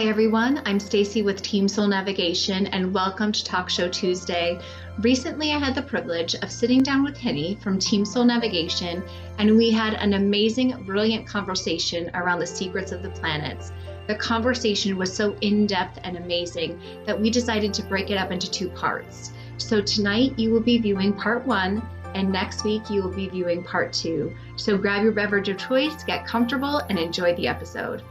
Hi everyone, I'm Stacey with Team Soul Navigation and welcome to Talk Show Tuesday. Recently I had the privilege of sitting down with Hinny from Team Soul Navigation and we had an amazing, brilliant conversation around the secrets of the planets. The conversation was so in-depth and amazing that we decided to break it up into two parts. So tonight you will be viewing part one and next week you will be viewing part two. So grab your beverage of choice, get comfortable, and enjoy the episode.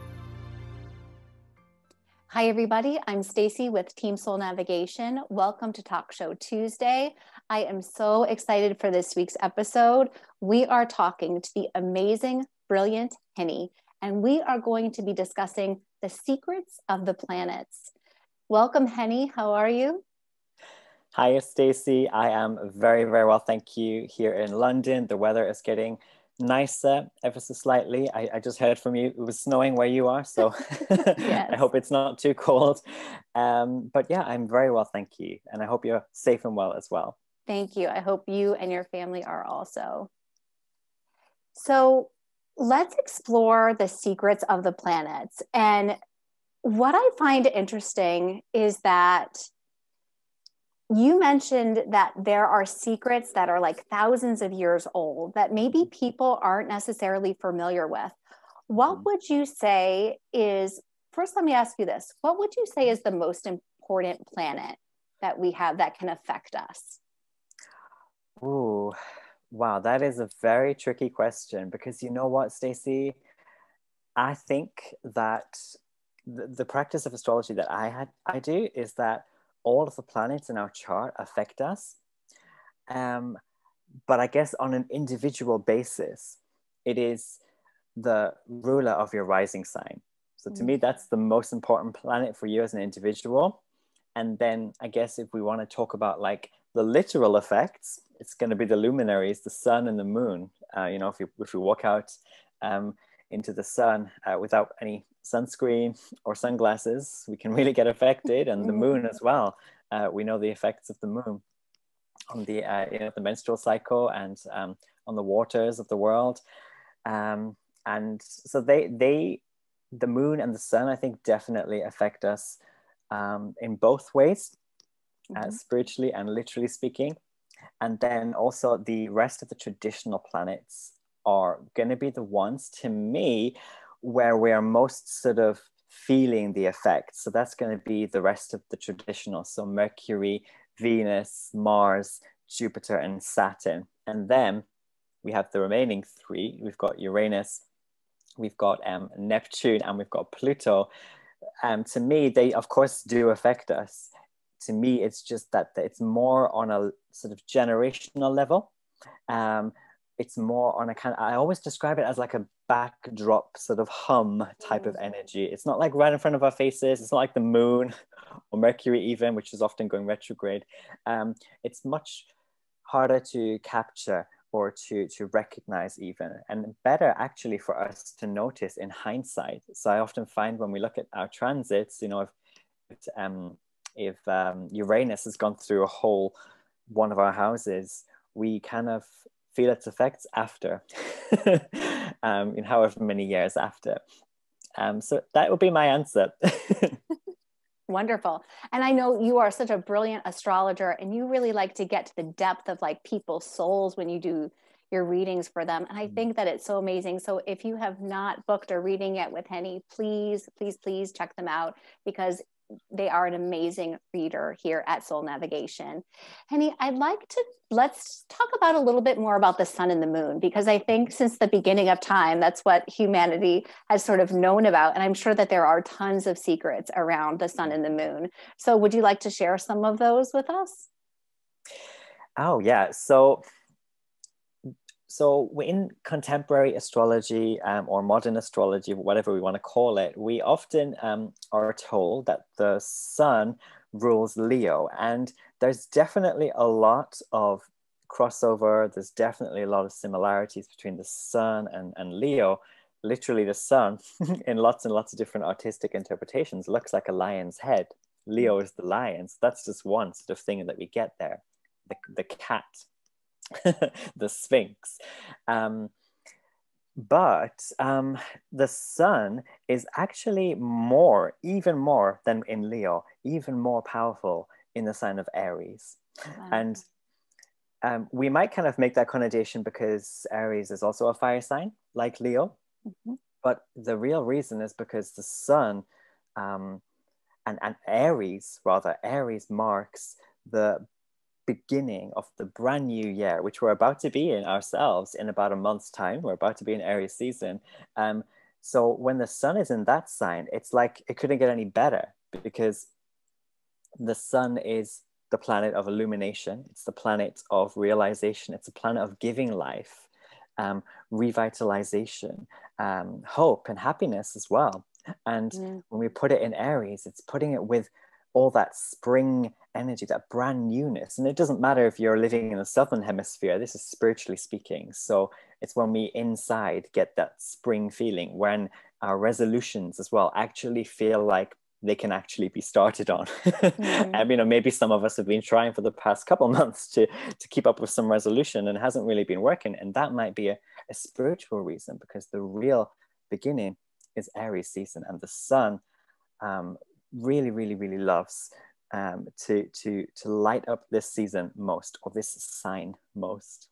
Hi, everybody. I'm Stacey with Team Soul Navigation. Welcome to Talk Show Tuesday. I am so excited for this week's episode. We are talking to the amazing, brilliant Hinny, and we are going to be discussing the secrets of the planets. Welcome, Hinny. How are you? Hi, Stacey. I am very, very well. Thank you. Here in London, the weather is getting nicer ever so slightly. I, I, just heard from you, it was snowing where you are, so. I hope it's not too cold. Um, but yeah, I'm very well, thank you. And I hope you're safe and well as well. Thank you. I hope you and your family are also. So let's explore the secrets of the planets. And what I find interesting is that you mentioned that there are secrets that are like thousands of years old that maybe people aren't necessarily familiar with. What mm-hmm. would you say is, first, let me ask you this what would you say is the most important planet that we have that can affect us? Ooh, wow, that is a very tricky question because you know what, Stacey? I think that the, the practice of astrology that I had I do is that all of the planets in our chart affect us. Um, but I guess on an individual basis, it is the ruler of your rising sign. So to mm. me, that's the most important planet for you as an individual. And then I guess if we want to talk about like the literal effects, it's going to be the luminaries, the sun and the moon. Uh, you know, if you if you walk out um, into the sun uh, without any sunscreen or sunglasses, we can really get affected, and the moon as well. Uh, we know the effects of the moon on the uh, you know the menstrual cycle and um, on the waters of the world, um, and so they they the moon and the sun I think definitely affect us um, in both ways, uh, mm-hmm. spiritually and literally speaking, and then also the rest of the traditional planets are going to be the ones to me where we are most sort of feeling the effects. So that's going to be the rest of the traditional. So Mercury, Venus, Mars, Jupiter, and Saturn. And then we have the remaining three. We've got Uranus, we've got um, Neptune, and we've got Pluto. Um, to me, they of course do affect us. To me, it's just that it's more on a sort of generational level. Um, it's more on a kind of, I always describe it as like a backdrop sort of hum type of mm. energy. It's not like right in front of our faces. It's not like the moon or Mercury even, which is often going retrograde. Um, it's much harder to capture or to, to recognize even and better actually for us to notice in hindsight. So I often find when we look at our transits, you know, if, um, if um, Uranus has gone through a whole one of our houses, we kind of feel its effects after, um, in however many years after. Um, so that would be my answer. Wonderful. And I know you are such a brilliant astrologer and you really like to get to the depth of like people's souls when you do your readings for them. And I mm. think that it's so amazing. So if you have not booked a reading yet with Hinny, please, please, please check them out because they are an amazing reader here at Soul Navigation. Hinny, I'd like to let's talk about a little bit more about the sun and the moon because I think since the beginning of time, that's what humanity has sort of known about. And I'm sure that there are tons of secrets around the sun and the moon. So, would you like to share some of those with us? Oh, yeah. So, so in contemporary astrology um, or modern astrology, whatever we want to call it, we often um, are told that the sun rules Leo. And there's definitely a lot of crossover. There's definitely a lot of similarities between the sun and, and Leo. Literally, the sun, in lots and lots of different artistic interpretations, looks like a lion's head. Leo is the lion. So that's just one sort of thing that we get there. The, the cat the Sphinx. Um, but um, the sun is actually more, even more than in Leo, even more powerful in the sign of Aries. Wow. And um, we might kind of make that connotation because Aries is also a fire sign, like Leo. Mm-hmm. But the real reason is because the sun um, and, and Aries, rather, Aries marks the beginning of the brand new year, which we're about to be in ourselves in about a month's time. We're about to be in Aries season. Um, so when the sun is in that sign, it's like it couldn't get any better because the sun is the planet of illumination, it's the planet of realization, it's a planet of giving life, um, revitalization, um, hope, and happiness as well. And mm. when we put it in Aries, it's putting it with all that spring energy, that brand newness. And it doesn't matter if you're living in the southern hemisphere, this is spiritually speaking. So it's when we inside get that spring feeling, when our resolutions as well actually feel like they can actually be started on. mm-hmm. and you know, maybe some of us have been trying for the past couple months to to keep up with some resolution and hasn't really been working. And that might be a, a spiritual reason because the real beginning is Aries season and the sun um, really, really, really loves um, to to to light up this season most or this sign most.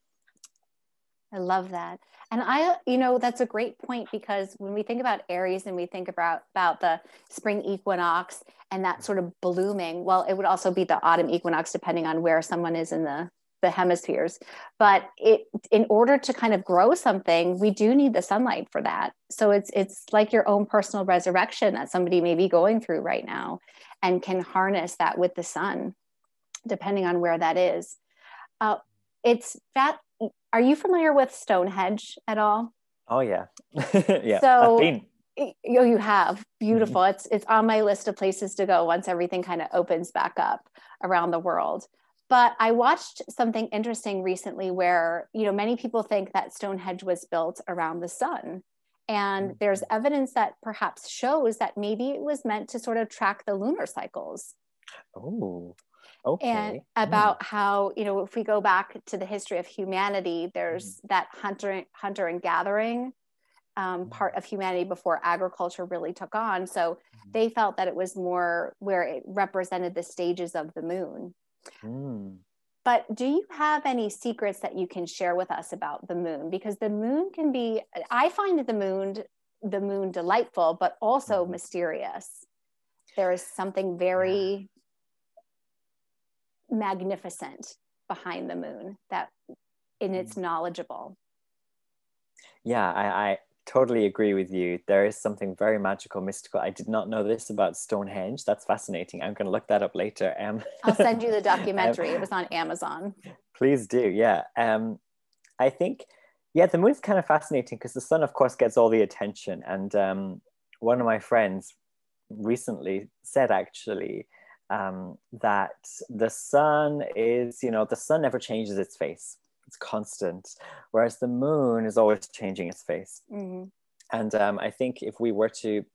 I love that. And I, you know, that's a great point because when we think about Aries and we think about about the spring equinox and that sort of blooming, well, it would also be the autumn equinox depending on where someone is in the the hemispheres but it in order to kind of grow something we do need the sunlight for that so it's it's like your own personal resurrection that somebody may be going through right now and can harness that with the sun depending on where that is uh, it's that are you familiar with stonehenge at all oh yeah yeah so Oh, you have beautiful. Mm-hmm. It's it's on my list of places to go once everything kind of opens back up around the world. But I watched something interesting recently where, you know, many people think that Stonehenge was built around the sun. And mm-hmm. there's evidence that perhaps shows that maybe it was meant to sort of track the lunar cycles. Oh, okay. And about mm. how, you know, if we go back to the history of humanity, there's mm. that hunter, hunter and gathering um, mm. part of humanity before agriculture really took on. So mm. they felt that it was more where it represented the stages of the moon. Mm. But do you have any secrets that you can share with us about the moon? Because the moon can be, I find the moon, the moon delightful, but also mm-hmm. mysterious. There is something very yeah. magnificent behind the moon that in its mm. knowledgeable. Yeah, I, I totally agree with you. There is something very magical, mystical. I did not know this about Stonehenge. That's fascinating. I'm going to look that up later. Um, I'll send you the documentary. um, it was on Amazon. Please do. Yeah. Um, I think, yeah, the moon's kind of fascinating because the sun, of course, gets all the attention. And um, one of my friends recently said actually um, that the sun is, you know, the sun never changes its face it's constant whereas the moon is always changing its face. Mm-hmm. and um, i think if we were to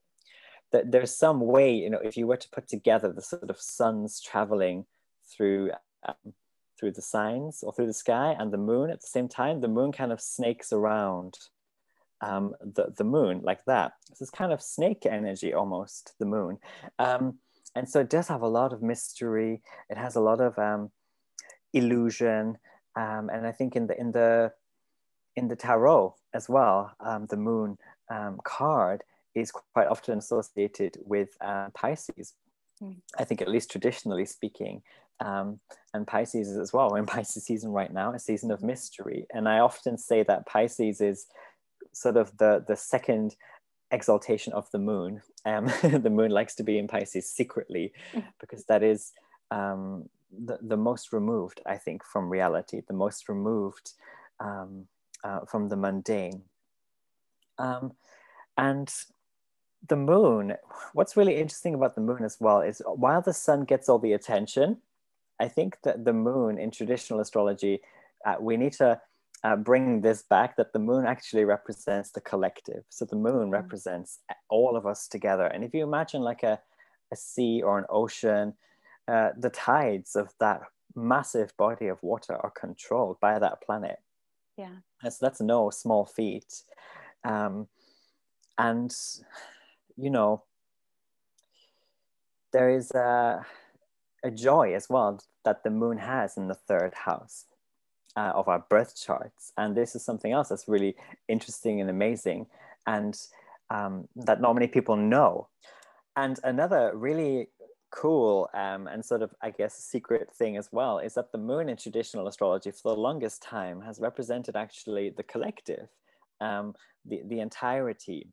that there's some way you know if you were to put together the sort of suns traveling through um, through the signs or through the sky and the moon at the same time the moon kind of snakes around um, the, the moon like that. So it's kind of snake energy almost the moon. Um, and so it does have a lot of mystery. It has a lot of um, illusion um, and I think in the in the in the tarot as well, um, the moon um, card is quite often associated with uh, Pisces. Mm. I think at least traditionally speaking, um, and Pisces as well. We're in Pisces season right now, a season of mystery, and I often say that Pisces is sort of the the second exaltation of the moon. Um, the moon likes to be in Pisces secretly mm. because that is um, the, the most removed, I think, from reality, the most removed um, uh, from the mundane. Um, and the moon, what's really interesting about the moon as well is while the sun gets all the attention, I think that the moon in traditional astrology, uh, we need to uh, bring this back that the moon actually represents the collective. So the moon mm. represents all of us together. And if you imagine like a, a sea or an ocean, uh, the tides of that massive body of water are controlled by that planet. Yeah. And so that's no small feat. Um, and, you know, there is a, a joy as well that the moon has in the third house uh, of our birth charts. And this is something else that's really interesting and amazing, and um, that not many people know. And another really cool um, and sort of, I guess, secret thing as well is that the moon in traditional astrology for the longest time has represented actually the collective, um, the, the entirety.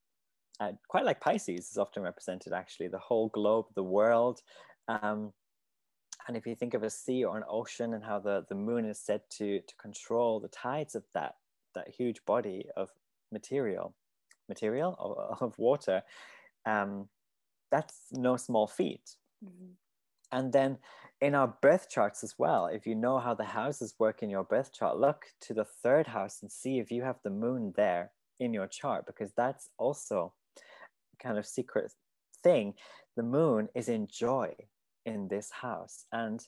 Uh, quite like Pisces is often represented actually, the whole globe, the world. Um, and if you think of a sea or an ocean and how the, the moon is said to, to control the tides of that, that huge body of material, material of, of water, um, that's no small feat. Mm-hmm. And then in our birth charts as well, if you know how the houses work in your birth chart, look to the third house and see if you have the moon there in your chart, because that's also kind of secret thing. The moon is in joy in this house. And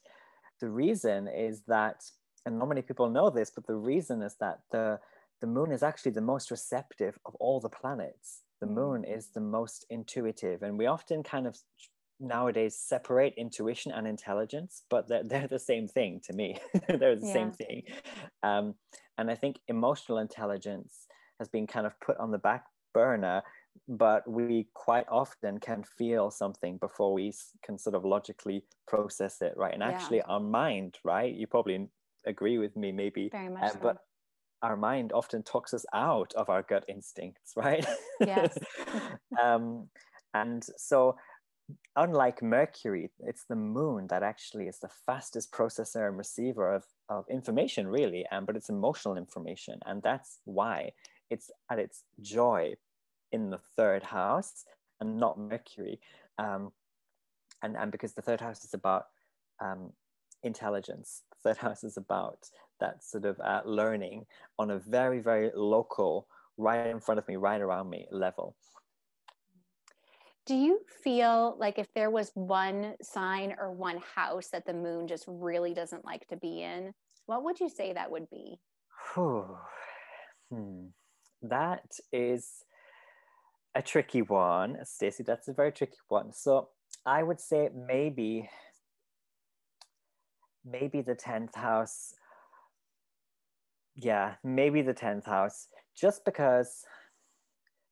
the reason is that, and not many people know this, but the reason is that the, the moon is actually the most receptive of all the planets. The mm. moon is the most intuitive. And we often kind of nowadays separate intuition and intelligence, but they're, they're the same thing to me. they're the yeah. same thing. Um, and I think emotional intelligence has been kind of put on the back burner but we quite often can feel something before we can sort of logically process it right and actually our mind right you probably agree with me maybe Very much uh, so. but our mind often talks us out of our gut instincts right yes um, and so unlike mercury it's the moon that actually is the fastest processor and receiver of, of information really and but it's emotional information and that's why it's at its joy in the third house and not Mercury. Um, and, and because the third house is about um, intelligence, the third house is about that sort of uh, learning on a very, very local, right in front of me, right around me level. Do you feel like if there was one sign or one house that the moon just really doesn't like to be in, what would you say that would be? hmm. That is a tricky one, Stacey. That's a very tricky one. So I would say maybe, maybe the tenth house. Yeah, maybe the tenth house, just because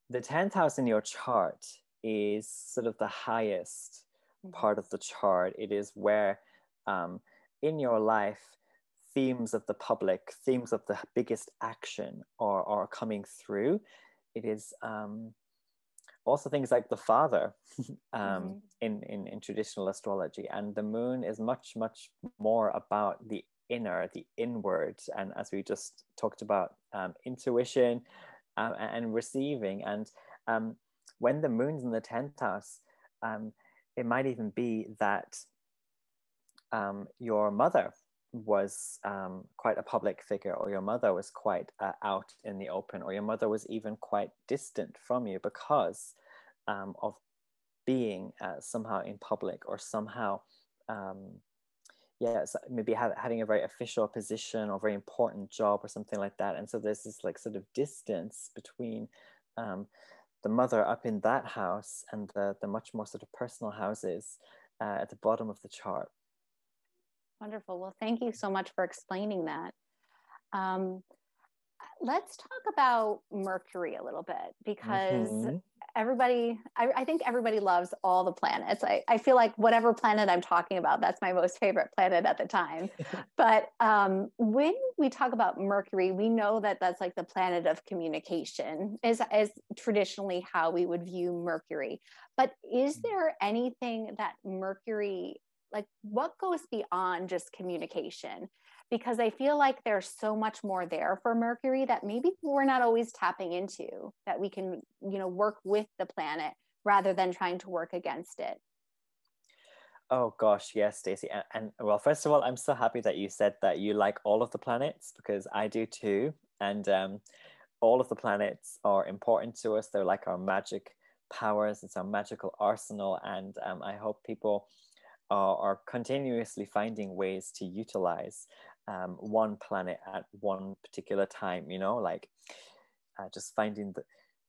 the tenth house in your chart is sort of the highest mm-hmm. part of the chart. It is where, um, in your life, themes of the public, themes of the biggest action are are coming through. It is. Um, also things like the father um, mm-hmm. in, in, in traditional astrology and the moon is much much more about the inner the inward and as we just talked about um, intuition um, and receiving and um, when the moon's in the 10th house um, it might even be that um, your mother was um, quite a public figure, or your mother was quite uh, out in the open, or your mother was even quite distant from you because um, of being uh, somehow in public or somehow, um, yeah, so maybe having a very official position or very important job or something like that. And so there's this like sort of distance between um, the mother up in that house and the, the much more sort of personal houses uh, at the bottom of the chart. Wonderful. Well, thank you so much for explaining that. Um, let's talk about Mercury a little bit because mm-hmm. Everybody, I, I, think everybody loves all the planets. I, I, feel like whatever planet I'm talking about, that's my most favorite planet at the time. but um, when we talk about Mercury, we know that that's like the planet of communication, is, is traditionally how we would view Mercury. But is mm. there anything that Mercury like what goes beyond just communication because i feel like there's so much more there for mercury that maybe we're not always tapping into that we can you know work with the planet rather than trying to work against it. Oh gosh. Yes stacey. And, and well first of all i'm so happy that you said that you like all of the planets because i do too. And um, all of the planets are important to us. They're like our magic powers. It's our magical arsenal. And um, i hope people are, are continuously finding ways to utilize um, one planet at one particular time, you know, like uh, just finding the,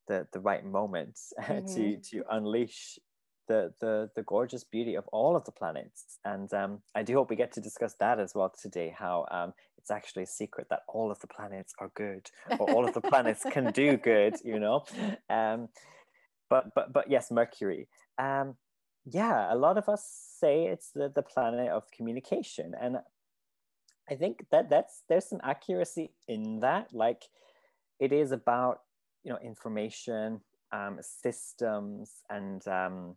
the the right moment mm-hmm. to to unleash the, the the gorgeous beauty of all of the planets. And um, i do hope we get to discuss that as well today how um, it's actually a secret that all of the planets are good or all of the planets can do good you know? Um, but but but yes mercury. Um, yeah a lot of us say it's the, the planet of communication. And i think that that's there's some accuracy in that. Like it is about you know information um, systems and um,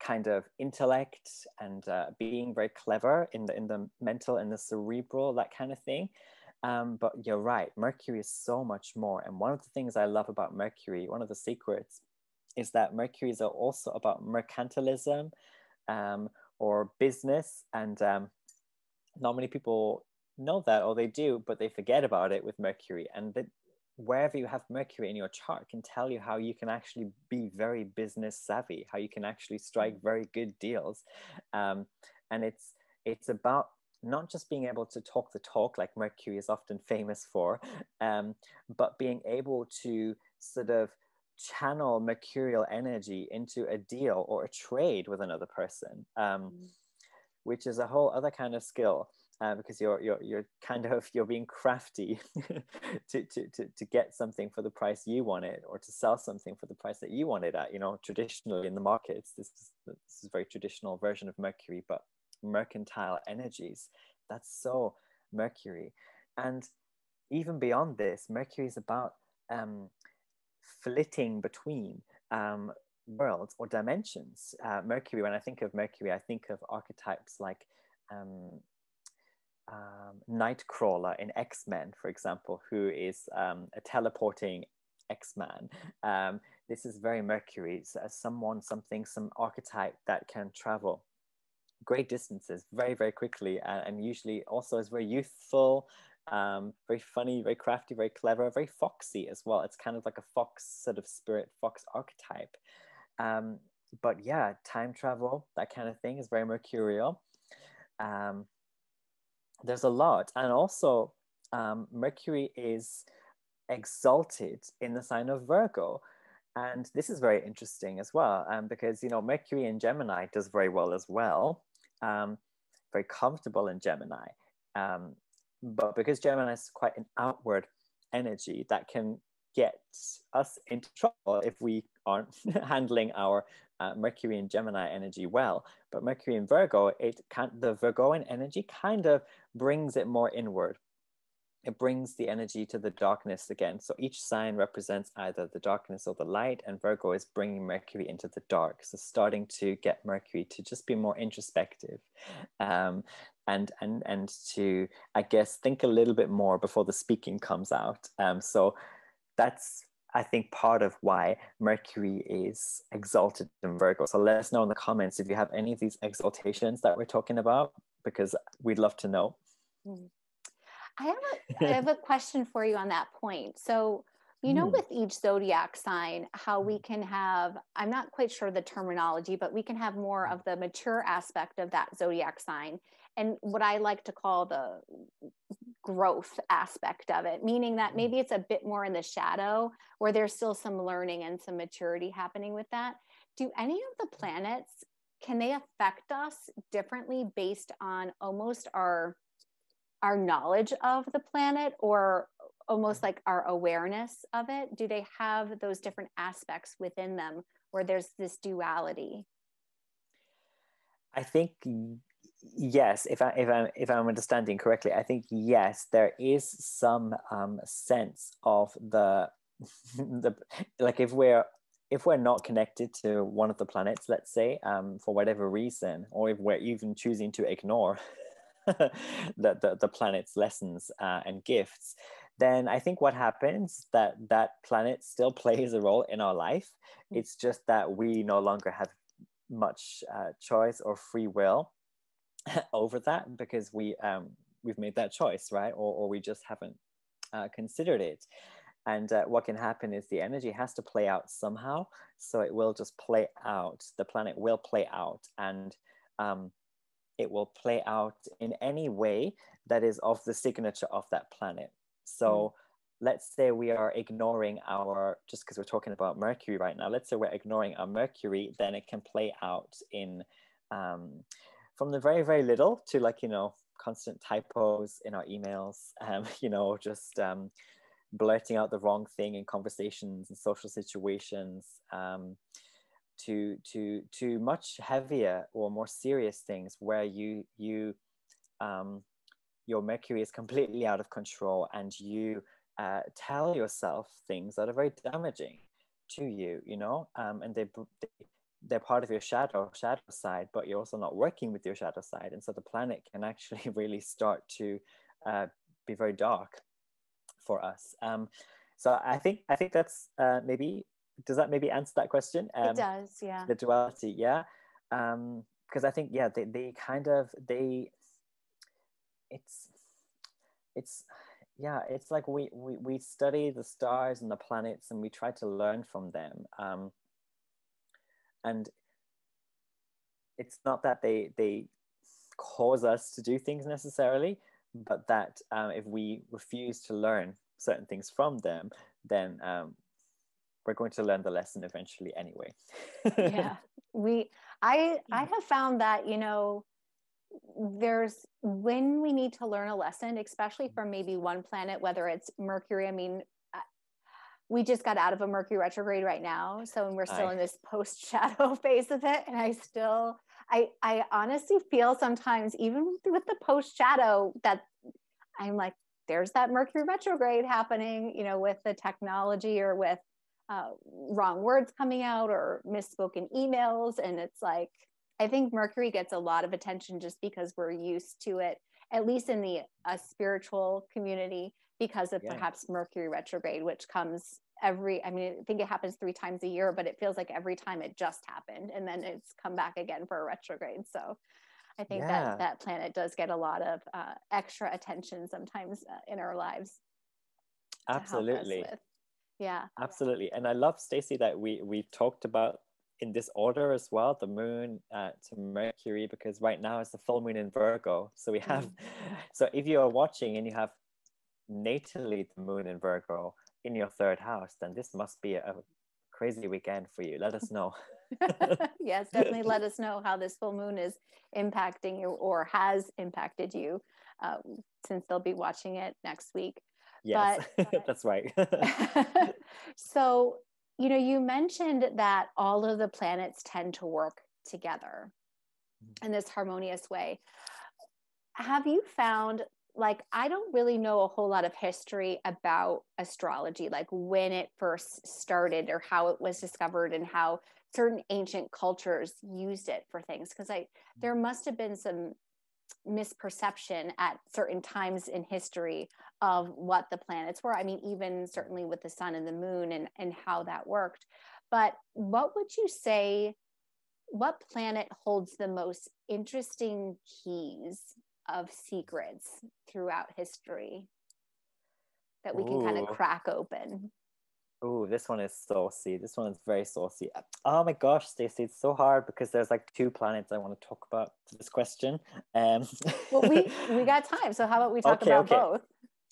kind of intellect and uh, being very clever in the in the mental and the cerebral that kind of thing. Um, but you're right mercury is so much more. And one of the things i love about mercury one of the secrets is that mercury is also about mercantilism um, or business. And um, not many people know that or they do but they forget about it with mercury and that wherever you have Mercury in your chart can tell you how you can actually be very business savvy, how you can actually strike mm. very good deals. Um, and it's it's about not just being able to talk the talk like Mercury is often famous for, um, but being able to sort of channel mercurial energy into a deal or a trade with another person, um, mm. which is a whole other kind of skill uh, because you're you're you're kind of you're being crafty to, to to to get something for the price you want it or to sell something for the price that you want it at you know traditionally in the markets this is this is a very traditional version of mercury but mercantile energies that's so mercury. And even beyond this mercury is about um, flitting between um, worlds or dimensions. Uh, mercury when i think of mercury i think of archetypes like um, um, Nightcrawler in X Men, for example, who is um, a teleporting X Man. Um, this is very Mercury, it's, someone, something, some archetype that can travel great distances very, very quickly, and usually also is very youthful. Um, very funny, very crafty, very clever, very foxy as well. It's kind of like a fox sort of spirit, fox archetype. Um, but yeah, time travel, that kind of thing is very mercurial. Um, there's a lot. And also, um, Mercury is exalted in the sign of Virgo. And this is very interesting as well, um, because, you know, Mercury in Gemini does very well as well, um, very comfortable in Gemini. Um, but because Gemini is quite an outward energy that can get us into trouble if we aren't handling our uh, Mercury and Gemini energy well. But Mercury and Virgo, it can the Virgoan energy kind of brings it more inward. It brings the energy to the darkness again. So each sign represents either the darkness or the light, and Virgo is bringing Mercury into the dark. So starting to get Mercury to just be more introspective, um, and and and to I guess think a little bit more before the speaking comes out. Um, so that's I think part of why Mercury is exalted in Virgo. So let us know in the comments if you have any of these exaltations that we're talking about, because we'd love to know. Hmm. I have a, I have a question for you on that point. So, you know, mm. with each zodiac sign, how we can have, I'm not quite sure the terminology, but we can have more of the mature aspect of that zodiac sign and what I like to call the growth aspect of it, meaning that mm. maybe it's a bit more in the shadow where there's still some learning and some maturity happening with that. Do any of the planets can they affect us differently based on almost our our knowledge of the planet or almost like our awareness of it? Do they have those different aspects within them where there's this duality? I think yes if i if i'm if i'm understanding correctly i think yes there is some um, sense of the the like if we're if we're not connected to one of the planets let's say um, for whatever reason or if we're even choosing to ignore the, the, the planet's lessons uh, and gifts then i think what happens that that planet still plays a role in our life mm. it's just that we no longer have much uh, choice or free will over that because we um, we've made that choice, right? Or, or we just haven't uh, considered it. And uh, what can happen is the energy has to play out somehow. So it will just play out. The planet will play out, and um, it will play out in any way that is of the signature of that planet. So let's say we are ignoring our just because we're talking about mercury right now let's say we're ignoring our mercury then it can play out in um, from the very very little to like you know constant typos in our emails um, you know just um, blurting out the wrong thing in conversations and social situations um, to to to much heavier or more serious things where you you um, your mercury is completely out of control and you uh, tell yourself things that are very damaging to you, you know, um, and they, they they're part of your shadow shadow side, but you're also not working with your shadow side, and so the planet can actually really start to uh, be very dark for us. Um, so I think I think that's uh, maybe does that maybe answer that question? Um, it does, yeah. The duality, yeah, because um, I think yeah they they kind of they it's it's yeah it's like we, we we study the stars and the planets and we try to learn from them um, and it's not that they they cause us to do things necessarily but that um, if we refuse to learn certain things from them then um, we're going to learn the lesson eventually anyway yeah we i i have found that you know there's when we need to learn a lesson, especially from maybe one planet, whether it's Mercury. I mean, we just got out of a Mercury retrograde right now, so we're still Aye. in this post shadow phase of it, and I still, I, I honestly feel sometimes even with the post shadow that I'm like, there's that Mercury retrograde happening, you know, with the technology or with uh, wrong words coming out or misspoken emails, and it's like I think Mercury gets a lot of attention just because we're used to it, at least in the uh, spiritual community, because of yeah. perhaps Mercury retrograde, which comes every, I mean, I think it happens three times a year, but it feels like every time it just happened and then it's come back again for a retrograde. So I think yeah. that that planet does get a lot of uh, extra attention sometimes uh, in our lives. Absolutely. Yeah. Absolutely. And I love Stacey that we we've talked about in this order as well the moon uh, to mercury because right now it's the full moon in virgo so we have mm. so if you are watching and you have natally the moon in virgo in your third house then this must be a crazy weekend for you let us know yes definitely let us know how this full moon is impacting you or has impacted you uh, since they'll be watching it next week yes but, that's right so you know, you mentioned that all of the planets tend to work together mm-hmm. in this harmonious way. Have you found like I don't really know a whole lot of history about astrology, like when it first started or how it was discovered and how certain ancient cultures used it for things because I there mm-hmm. must have been some misperception at certain times in history of what the planets were. I mean, even certainly with the sun and the moon and, and how that worked. But what would you say? What planet holds the most interesting keys of secrets throughout history that we can kind of crack open? Oh, this one is saucy. This one is very saucy. Oh my gosh, Stacey, it's so hard because there's like two planets I want to talk about this question. Um, well, we we got time, so how about we talk okay, about okay. both?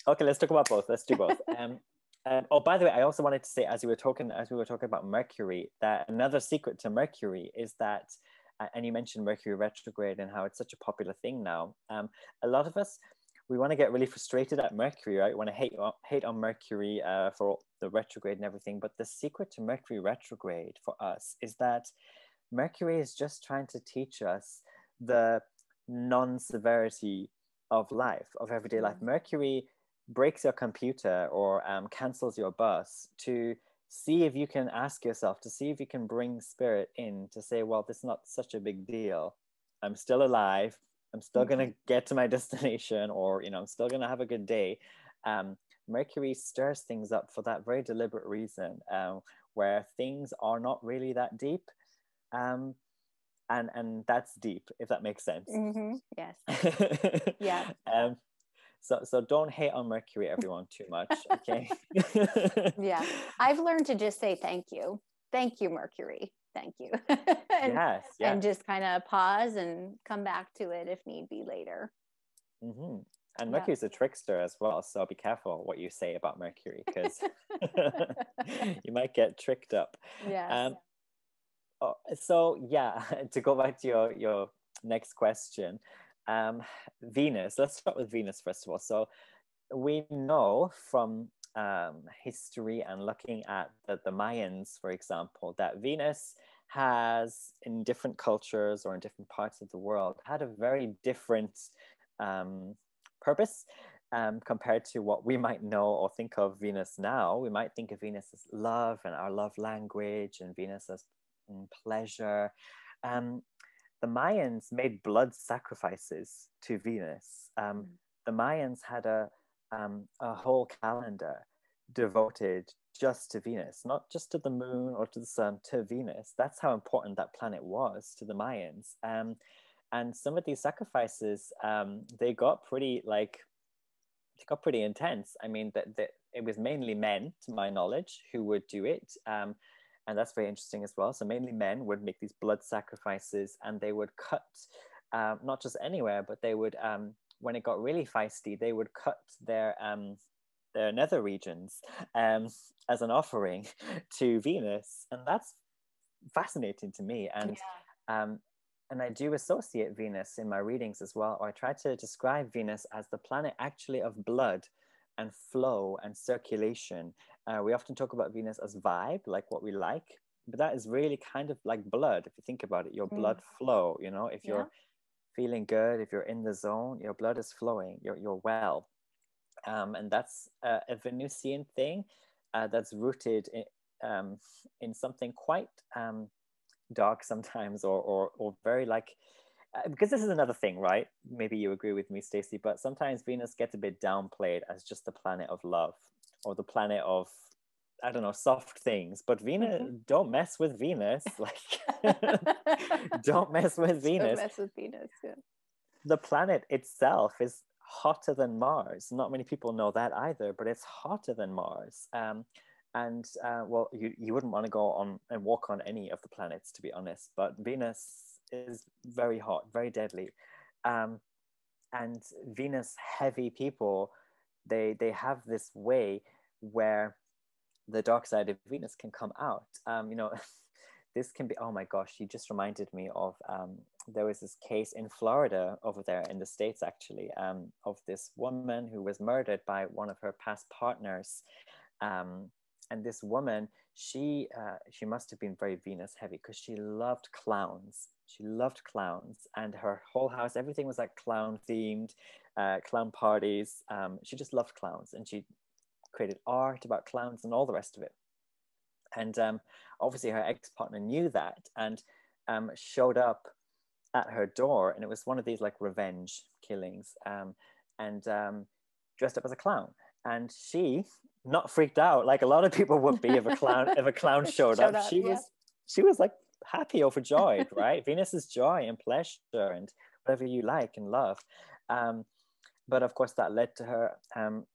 Okay, let's talk about both. Let's do both. um, um, oh, by the way, I also wanted to say, as we were talking, as we were talking about Mercury, that another secret to Mercury is that, and you mentioned Mercury retrograde and how it's such a popular thing now. Um, a lot of us we want to get really frustrated at Mercury, right? We want to hate hate on Mercury uh, for the retrograde and everything. But the secret to Mercury retrograde for us is that Mercury is just trying to teach us the non-severity of life, of everyday life. Mercury breaks your computer or um, cancels your bus to see if you can ask yourself to see if you can bring spirit in to say, well, this is not such a big deal. I'm still alive. I'm still mm-hmm. gonna get to my destination, or you know, I'm still gonna have a good day. Um, Mercury stirs things up for that very deliberate reason, um, where things are not really that deep, um, and and that's deep, if that makes sense. Mm-hmm. Yes. yeah. Um, so so don't hate on Mercury, everyone, too much. Okay. yeah, I've learned to just say thank you, thank you, Mercury thank you and, yes, yes. and just kind of pause and come back to it if need be later mm-hmm. and Yeah. Mercury's a trickster as well. So be careful what you say about Mercury because you might get tricked up. yes. Um, oh, so yeah, to go back to your your next question, um, Venus. Let's start with Venus first of all. So we know from um, history and looking at the, the Mayans, for example, that Venus has in different cultures or in different parts of the world had a very different um, purpose um, compared to what we might know or think of Venus now. We might think of Venus as love and our love language, and Venus as mm, pleasure. Um, the Mayans made blood sacrifices to Venus. Um, Mm. The Mayans had a um, a whole calendar devoted just to Venus, not just to the moon or to the sun, to Venus. That's how important that planet was to the Mayans. Um, and some of these sacrifices, um, they got pretty like it got pretty intense. I mean, that, that it was mainly men, to my knowledge, who would do it. And that's very interesting as well. So mainly men would make these blood sacrifices, and they would cut um, not just anywhere, but they would um, when it got really feisty, they would cut their um, their nether regions um, as an offering to Venus, and that's fascinating to me. And yeah. um, and I do associate Venus in my readings as well, or I try to describe Venus as the planet actually of blood and flow and circulation. Uh, we often talk about Venus as vibe, like what we like, but that is really kind of like blood. If you think about it, your Mm. blood flow. You know, if Yeah. you're feeling good, if you're in the zone, your blood is flowing. You're you're well, um, and that's a, a Venusian thing uh, that's rooted in, um, in something quite um, dark sometimes, or or or very like. Uh, because this is another thing, right? Maybe you agree with me, Stacey, but sometimes Venus gets a bit downplayed as just the planet of love or the planet of I don't know, soft things. But Venus, don't mess with Venus. Like, don't mess with Don't Venus mess with Venus. Yeah. the planet itself is hotter than Mars. Not many people know that either, but it's hotter than Mars. Um, and uh, well, you, you wouldn't want to go on and walk on any of the planets, to be honest. But Venus is very hot, very deadly. Um, and Venus heavy people, they they have this way where the dark side of Venus can come out. Um, you know, this can be. Oh my gosh, you just reminded me of. Um, there was this case in Florida over there in the states, actually, um, of this woman who was murdered by one of her past partners. Um, and this woman, she uh, she must have been very Venus heavy because she loved clowns. She loved clowns, and her whole house, everything was like clown themed, uh, clown parties. Um, she just loved clowns, and she created art about clowns and all the rest of it. And um, obviously, her ex partner knew that and um, showed up at her door, and it was one of these like revenge killings, um, and um, dressed up as a clown. And she, not freaked out like a lot of people would be if a clown if a clown showed, Showed up. up, She yeah. was she was like happy, overjoyed, right? Venus is joy and pleasure and whatever you like and love. Um, but of course, that led to her um,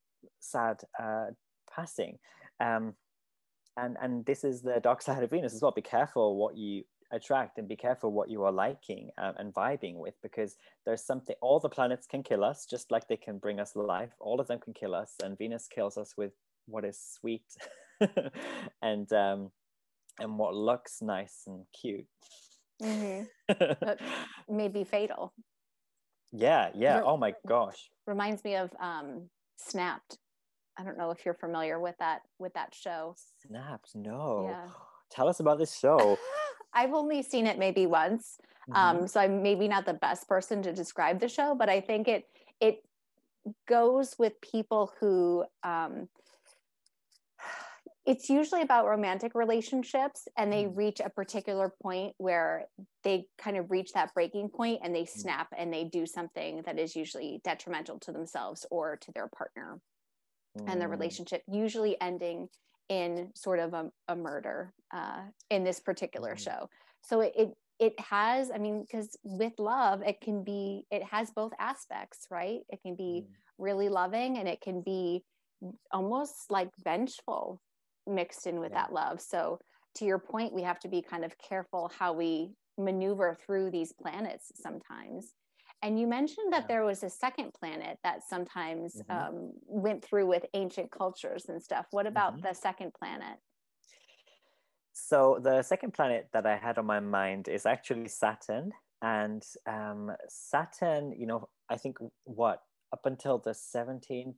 sad uh, passing. Um, and and this is the dark side of Venus as well. Be careful what you attract and be careful what you are liking um, and vibing with because there's something all the planets can kill us just like they can bring us life all of them can kill us and venus kills us with what is sweet and um and what looks nice and cute Mhm. May be fatal. yeah yeah You're- oh my gosh Reminds me of um, Snapped. I don't know if you're familiar with that with that show. snapped no Yeah. tell us about this show I've only seen it maybe once, Mhm. um, so I'm maybe not the best person to describe the show, but I think it it goes with people who um, it's usually about romantic relationships and they Mm. reach a particular point where they kind of reach that breaking point and they snap and they do something that is usually detrimental to themselves or to their partner and the Mm. relationship usually ending in sort of a, a murder uh, in this particular Mhm. show so it, it it has i mean because with love it can be it has both aspects right it can be Mm. really loving and it can be almost like vengeful mixed in with Yeah. that love so to your point we have to be kind of careful how we maneuver through these planets sometimes And you mentioned that there was a second planet that sometimes mm-hmm. um, went through with ancient cultures and stuff. What about mm-hmm. the second planet? So, the second planet that I had on my mind is actually Saturn. And um, Saturn, you know, I think what, up until the 17th,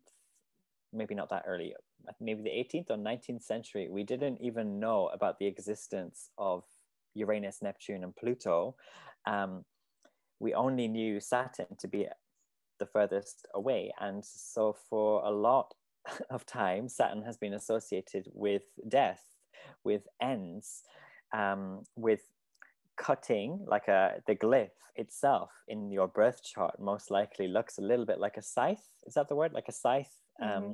maybe not that early, maybe the 18th or 19th century, we didn't even know about the existence of Uranus, Neptune, and Pluto. Um, we only knew Saturn to be the furthest away. And so for a lot of time, Saturn has been associated with death, with ends, um, with cutting, like a, the glyph itself in your birth chart most likely looks a little bit like a scythe. Is that the word? Like a scythe? Um, mm-hmm.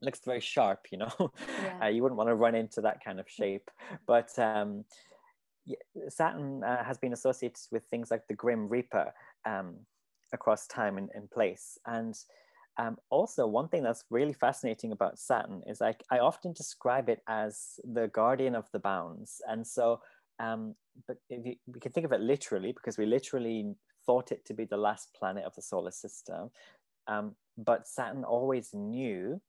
Looks very sharp, you know. Yeah. Uh, you wouldn't want to run into that kind of shape. But um, Saturn uh, has been associated with things like the Grim Reaper um, across time and, and place. And um, also, one thing that's really fascinating about Saturn is like I often describe it as the guardian of the bounds. And so, um, but you, we can think of it literally because we literally thought it to be the last planet of the solar system. Um, but Saturn always knew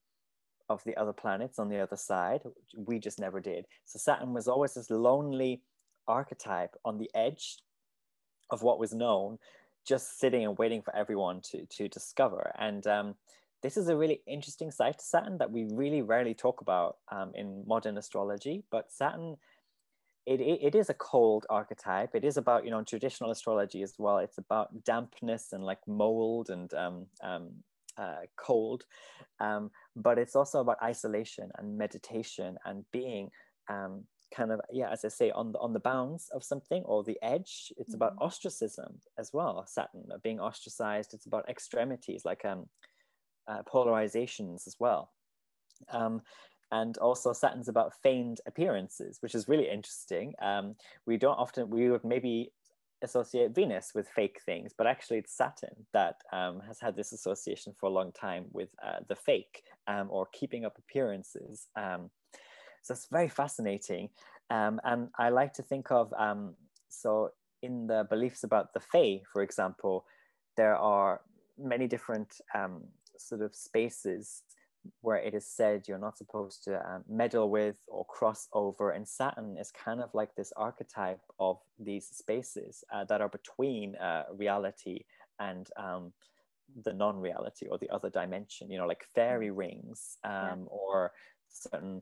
of the other planets on the other side. We just never did. So Saturn was always this lonely archetype on the edge of what was known, just sitting and waiting for everyone to, to discover. And um, this is a really interesting side to Saturn that we really rarely talk about um, in modern astrology. But Saturn, it, it, it is a cold archetype. It is about, you know, traditional astrology as well. It's about dampness and like mold and um, um, uh, cold. Um, but it's also about isolation and meditation and being um, kind of yeah as i say on the on the bounds of something or the edge it's mm-hmm. about ostracism as well saturn being ostracized it's about extremities like um uh, polarizations as well um and also saturn's about feigned appearances which is really interesting um we don't often we would maybe associate venus with fake things but actually it's saturn that um, has had this association for a long time with uh, the fake um, or keeping up appearances um, so it's very fascinating. Um, and I like to think of, um, so in the beliefs about the Fae, for example, there are many different um, sort of spaces where it is said you're not supposed to um, meddle with or cross over. And Saturn is kind of like this archetype of these spaces uh, that are between uh, reality and um, the non-reality or the other dimension, you know, like fairy rings um, yeah. or certain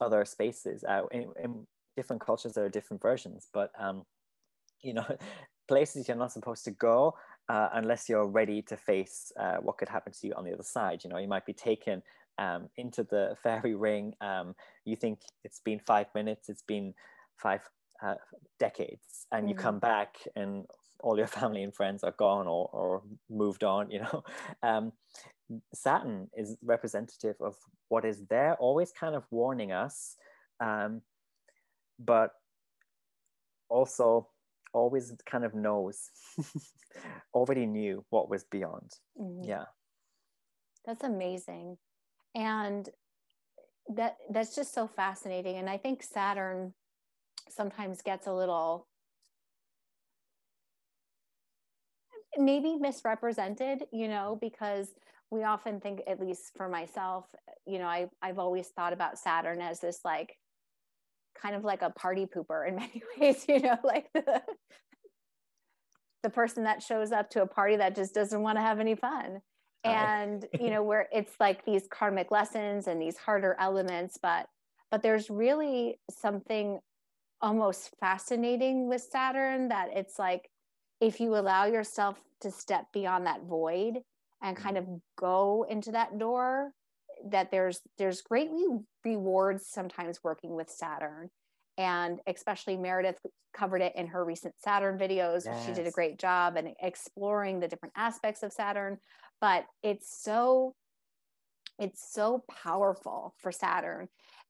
other spaces uh, in, in, different cultures there are different versions but um, you know places you're not supposed to go uh, unless you're ready to face uh, what could happen to you on the other side you know you might be taken um, into the fairy ring um, you think it's been five minutes it's been five uh, decades and mm-hmm. you come back and all your family and friends are gone or, or moved on you know um, Saturn is representative of what is there, always kind of warning us, um, but also always kind of knows, already knew what was beyond. Mm-hmm. Yeah. That's amazing. And that that's just so fascinating. And I think Saturn sometimes gets a little maybe misrepresented, you know, because we often think, at least for myself, you know, I, I've always thought about Saturn as this like kind of like a party pooper in many ways, you know, like the, the person that shows up to a party that just doesn't want to have any fun. And, you know, where it's like these karmic lessons and these harder elements, but but there's really something almost fascinating with Saturn that it's like if you allow yourself to step beyond that void and kind mm-hmm. of go into that door that there's there's great rewards sometimes working with saturn. And especially meredith covered it in her recent saturn videos. Yes. she did a great job in exploring the different aspects of saturn. But it's so it's so powerful for saturn.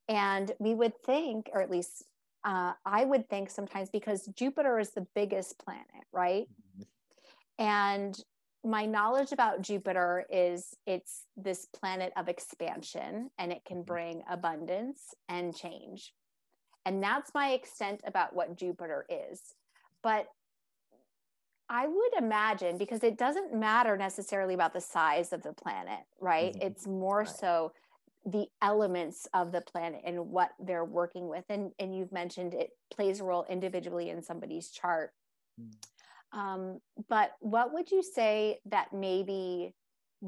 And we would think or at least uh, i would think sometimes because jupiter is the biggest planet right? Mm-hmm. and my knowledge about Jupiter is it's this planet of expansion and it can mm-hmm. bring abundance and change. And that's my extent about what Jupiter is. But I would imagine because it doesn't matter necessarily about the size of the planet, right? Mm-hmm. It's more right. so the elements of the planet and what they're working with. And, and you've mentioned it plays a role individually in somebody's chart. Mm. Um, but what would you say that maybe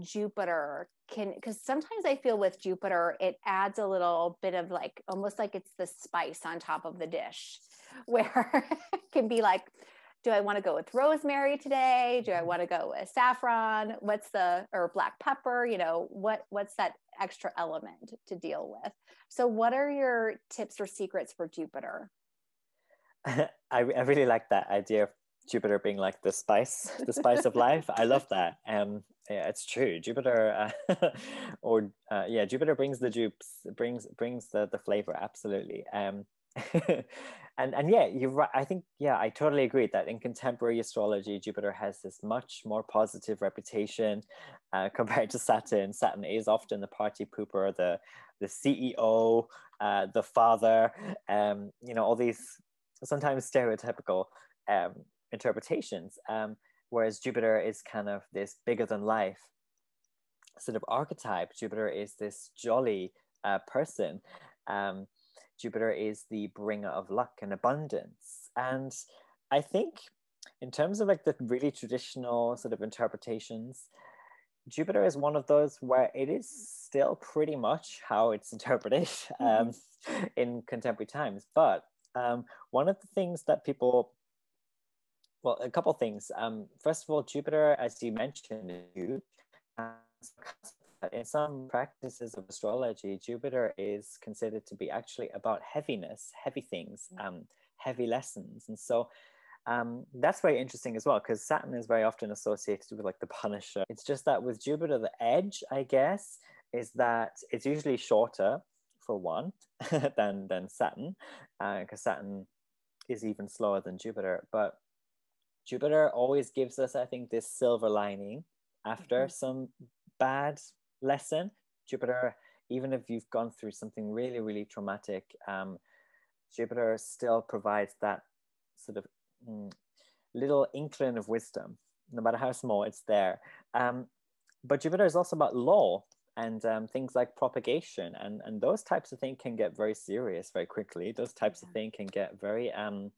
Jupiter can, because sometimes I feel with Jupiter, it adds a little bit of like almost like it's the spice on top of the dish, where it can be like, do I want to go with rosemary today? Do I want to go with saffron? What's the or black pepper? You know, what what's that extra element to deal with? So what are your tips or secrets for Jupiter? I, I really like that idea of Jupiter being like the spice, the spice of life. I love that. Um, yeah, it's true. Jupiter, uh, or uh, yeah, Jupiter brings the jupes, brings brings the the flavor. Absolutely. Um, and and yeah, you're right. I think yeah, I totally agree that in contemporary astrology, Jupiter has this much more positive reputation uh, compared to Saturn. Saturn is often the party pooper, the the CEO, uh, the father. Um, you know, all these sometimes stereotypical um, interpretations. Um, whereas Jupiter is kind of this bigger than life sort of archetype. Jupiter is this jolly uh, person. Um, Jupiter is the bringer of luck and abundance. And I think, in terms of like the really traditional sort of interpretations, Jupiter is one of those where it is still pretty much how it's interpreted um, in contemporary times. But um, one of the things that people well, a couple things. Um, first of all, Jupiter, as you mentioned, in some practices of astrology, Jupiter is considered to be actually about heaviness, heavy things, mm. um, heavy lessons. And so um, that's very interesting as well, because Saturn is very often associated with like the Punisher. It's just that with Jupiter, the edge, I guess, is that it's usually shorter for one than, than Saturn, because uh, Saturn is even slower than Jupiter. But Jupiter always gives us, I think, this silver lining after mm-hmm. some bad lesson. Jupiter, even if you've gone through something really, really traumatic, um, Jupiter still provides that sort of mm, little inkling of wisdom. No matter how small, it's there. Um, but Jupiter is also about law and um, things like propagation, and, and those types of things can get very serious very quickly. Those types yeah. of things can get very um,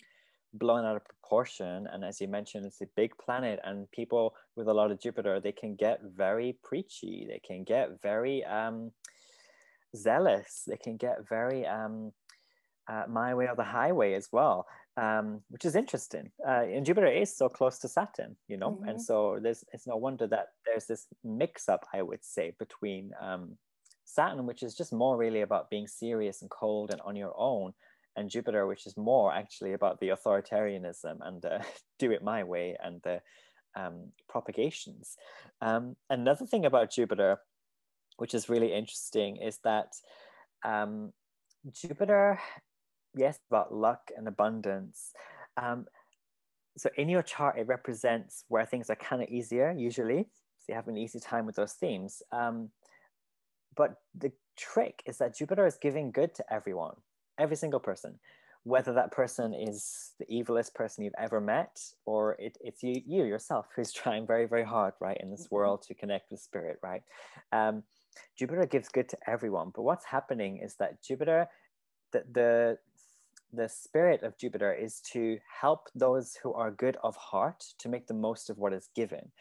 blown out of proportion and as you mentioned it's a big planet and people with a lot of jupiter they can get very preachy they can get very um, zealous they can get very um, uh, my way or the highway as well um, which is interesting uh, and jupiter is so close to saturn you know mm-hmm. and so there's it's no wonder that there's this mix up i would say between um, saturn which is just more really about being serious and cold and on your own and Jupiter, which is more actually about the authoritarianism and uh, do it my way and the um, propagations. Um, another thing about Jupiter, which is really interesting, is that um, Jupiter, yes, about luck and abundance. Um, so in your chart, it represents where things are kind of easier usually. So you have an easy time with those themes. Um, but the trick is that Jupiter is giving good to everyone every single person whether that person is the evilest person you've ever met or it, it's you, you yourself who's trying very very hard right in this mm-hmm. world to connect with spirit right um, jupiter gives good to everyone but what's happening is that jupiter the, the the spirit of jupiter is to help those who are good of heart to make the most of what is given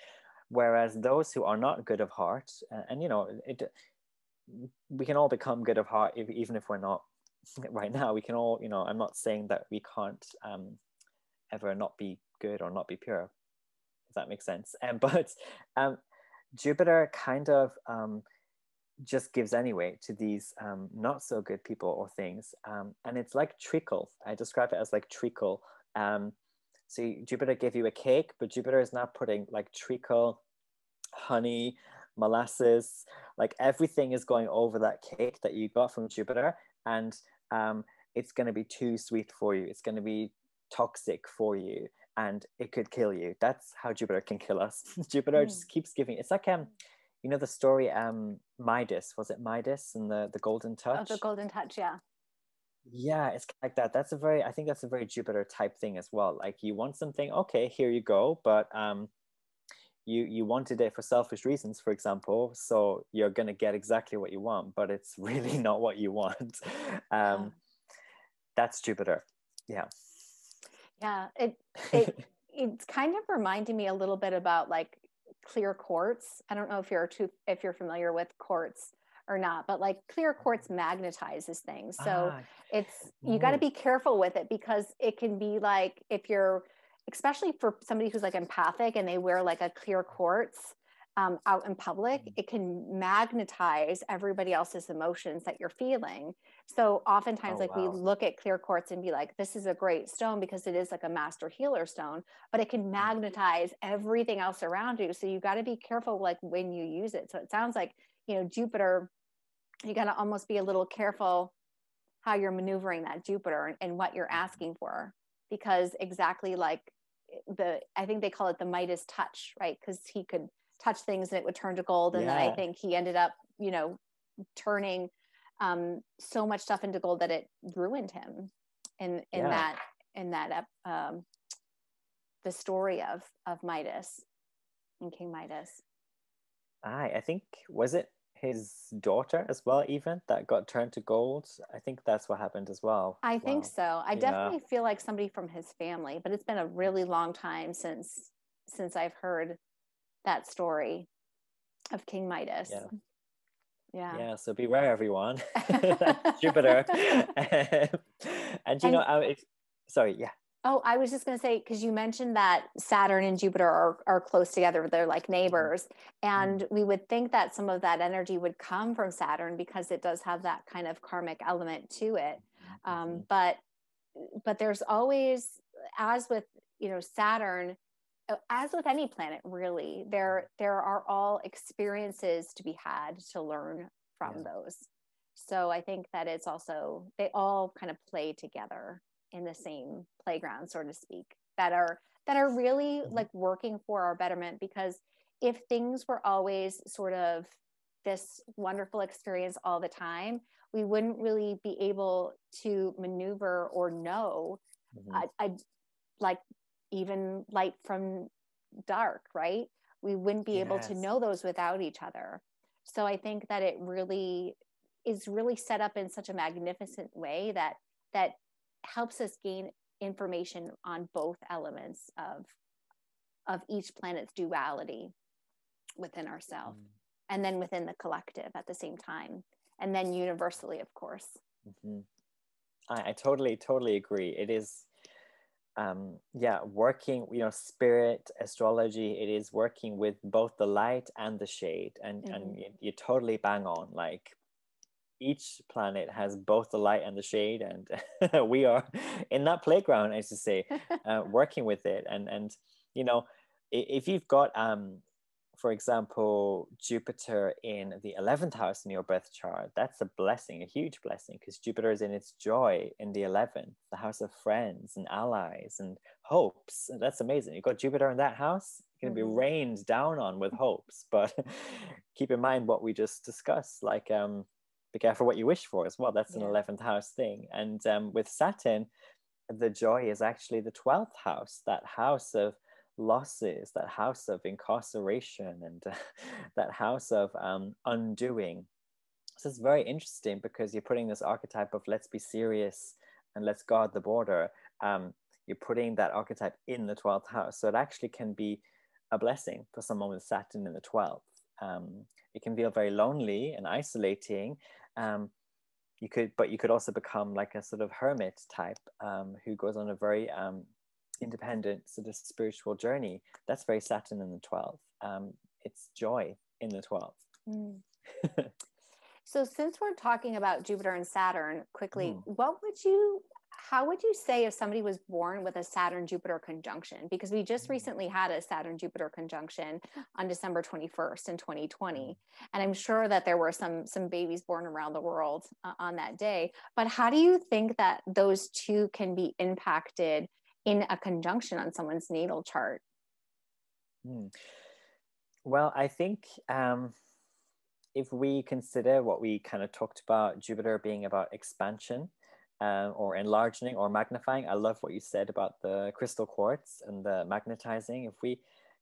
whereas those who are not good of heart and, and you know it, we can all become good of heart if, even if we're not right now we can all you know i'm not saying that we can't um, ever not be good or not be pure if that makes sense. Um, but um, jupiter kind of um, just gives anyway to these um, not so good people or things. Um, and it's like treacle. I describe it as like treacle. Um, so jupiter gave you a cake but jupiter is now putting like treacle honey molasses like everything is going over that cake that you got from jupiter and um, it's going to be too sweet for you. It's going to be toxic for you and it could kill you. That's how Jupiter can kill us. Jupiter mm. just keeps giving. It's like um, you know the story um Midas was it Midas and the the golden touch? Oh, the golden touch, yeah. Yeah, it's like that. That's a very, I think that's a very Jupiter type thing as well. Like you want something, okay, here you go, but um, you you wanted it for selfish reasons, for example, so you're gonna get exactly what you want, but it's really not what you want. Um, that's Jupiter. Yeah. Yeah. It it it's kind of reminding me a little bit about like clear quartz. I don't know if you're too if you're familiar with quartz or not, but like clear quartz magnetizes things. So ah, it's you got to be careful with it because it can be like if you're especially for somebody who's like empathic and they wear like a clear quartz um, out in public, mm-hmm. it can magnetize everybody else's emotions that you're feeling. So oftentimes, oh, like wow. we look at clear quartz and be like, this is a great stone because it is like a master healer stone, but it can mm-hmm. magnetize everything else around you. So you got to be careful like when you use it. So it sounds like, you know, Jupiter, you got to almost be a little careful how you're maneuvering that Jupiter and, and what you're mm-hmm. asking for because exactly like the I think they call it the Midas touch, right? Because he could touch things and it would turn to gold. And yeah. then I think he ended up, you know, turning um, so much stuff into gold that it ruined him in in yeah. that in that um, the story of of Midas and King Midas. I I think was it his daughter as well even that got turned to gold. I think that's what happened as well. I wow. think so. I yeah. definitely feel like somebody from his family but it's been a really long time since since i've heard that story of king midas. Yeah. Yeah. Yeah so beware everyone. Jupiter. And you know I, sorry yeah Oh, I was just going to say because you mentioned that Saturn and Jupiter are, are close together; they're like neighbors, and mm-hmm. we would think that some of that energy would come from Saturn because it does have that kind of karmic element to it. Um, mm-hmm. but but there's always, as with you know Saturn, uh, as with any planet, really, there there are all experiences to be had to learn from yeah. those. So I think that it's also they all kind of play together in the same playground so to speak that are that are really mm-hmm. like working for our betterment because if things were always sort of this wonderful experience all the time we wouldn't really be able to maneuver or know mm-hmm. I, I like even light from dark right we wouldn't be yes. able to know those without each other so i think that it really is really set up in such a magnificent way that that helps us gain information on both elements of of each planet's duality within ourselves mm. and then within the collective at the same time and then universally of course mm-hmm. I, I, totally totally agree it is um, yeah working you know spirit astrology it is working with both the light and the shade and mm-hmm. and you, you totally bang on like each planet has both the light and the shade and we are in that playground as to say uh, working with it. And and you know if you've got um for example jupiter in the 11th house in your birth chart that's a blessing a huge blessing because jupiter is in its joy in the 11th the house of friends and allies and hopes. That's amazing. You've got jupiter in that house you're going to be mm-hmm. rained down on with hopes. But keep in mind what we just discussed like um be careful what you wish for as well. That's yeah. an 11th house thing. And um, with Saturn, the joy is actually the 12th house, that house of losses, that house of incarceration, and uh, that house of um, undoing. So it's very interesting because you're putting this archetype of let's be serious and let's guard the border. Um, you're putting that archetype in the 12th house. So it actually can be a blessing for someone with Saturn in the 12th. Um, it can feel very lonely and isolating. Um, you could, but you could also become like a sort of hermit type um, who goes on a very um, independent sort of spiritual journey. That's very Saturn in the 12th. Um, it's joy in the 12th. Mm. so, since we're talking about Jupiter and Saturn quickly, mm. what would you how would you say if somebody was born with a Saturn Jupiter conjunction? Because we just mm. recently had a Saturn Jupiter conjunction on December 21st in 2020. Mm. And I'm sure that there were some some babies born around the world uh, on that day. But how do you think that those two can be impacted in a conjunction on someone's natal chart? Hmm. Well, I think um, if we consider what we kind of talked about, Jupiter being about expansion, um, or enlarging or magnifying. I love what you said about the crystal quartz and the magnetizing. If we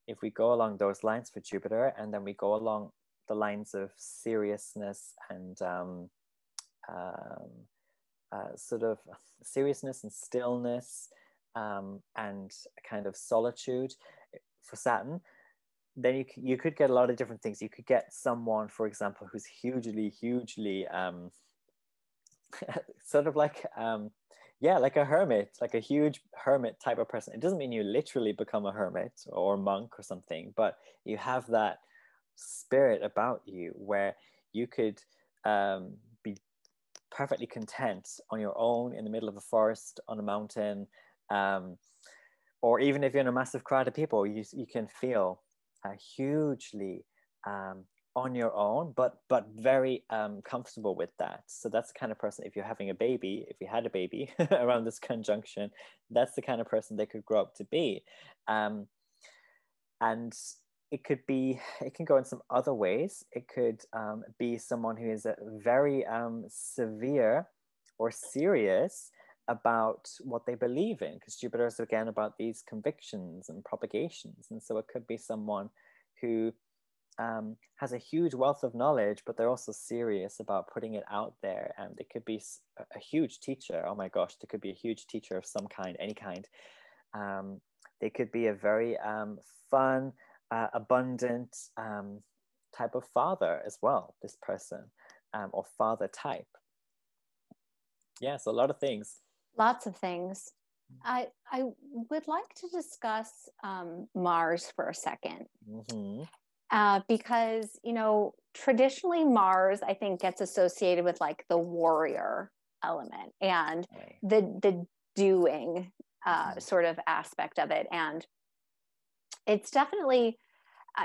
if we go along those lines for Jupiter, and then we go along the lines of seriousness and um, um, uh, sort of seriousness and stillness um, and kind of solitude for Saturn, then you, you could get a lot of different things. You could get someone, for example, who's hugely, hugely um, sort of like um, yeah like a hermit like a huge hermit type of person. It doesn't mean you literally become a hermit or monk or something but you have that spirit about you where you could um, be perfectly content on your own in the middle of a forest on a mountain um, or even if you're in a massive crowd of people you, you can feel uh, hugely um, on your own, but but very um, comfortable with that. So that's the kind of person. If you're having a baby, if you had a baby around this conjunction, that's the kind of person they could grow up to be. Um, and it could be, it can go in some other ways. It could um, be someone who is a very um, severe or serious about what they believe in, because Jupiter is again about these convictions and propagations. And so it could be someone who um, has a huge wealth of knowledge, but they're also serious about putting it out there. And they could be a, huge teacher. Oh my gosh, they could be a huge teacher of some kind, any kind. Um, they could be a very um, fun, uh, abundant um, type of father as well, this person, um, or father type. Yes, a lot of things. Lots of things. I I would like to discuss um, Mars for a 2nd mm-hmm uh, because you know traditionally Mars I think gets associated with like the warrior element and right. the the doing uh, mm-hmm. sort of aspect of it, and it's definitely.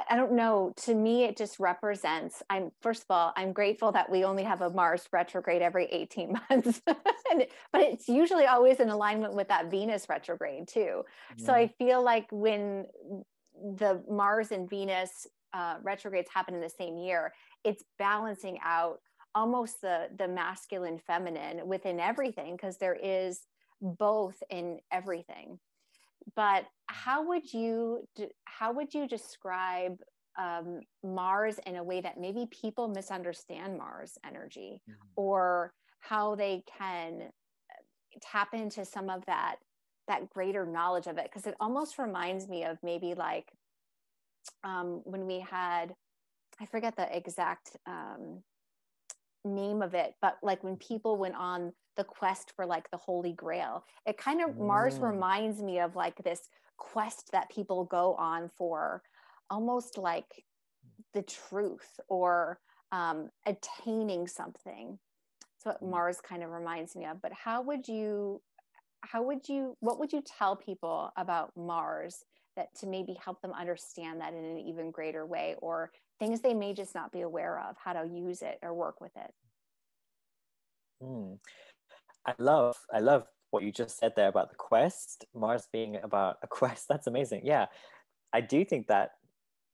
I, don't know. To me, it just represents. I'm first of all, I'm grateful that we only have a Mars retrograde every 18 months, and, but it's usually always in alignment with that Venus retrograde too. Mm-hmm. So I feel like when the Mars and Venus uh, retrogrades happen in the same year, it's balancing out almost the the masculine feminine within everything because there is both in everything but how would you how would you describe um, mars in a way that maybe people misunderstand mars energy mm-hmm. or how they can tap into some of that that greater knowledge of it because it almost reminds me of maybe like um, when we had, I forget the exact um, name of it, but like when people went on the quest for like the Holy Grail, it kind of, mm. Mars reminds me of like this quest that people go on for almost like the truth or um, attaining something. That's what mm. Mars kind of reminds me of. But how would you, how would you, what would you tell people about Mars that to maybe help them understand that in an even greater way or things they may just not be aware of how to use it or work with it. Mm. i love i love what you just said there about the quest mars being about a quest. That's amazing. Yeah. I do think that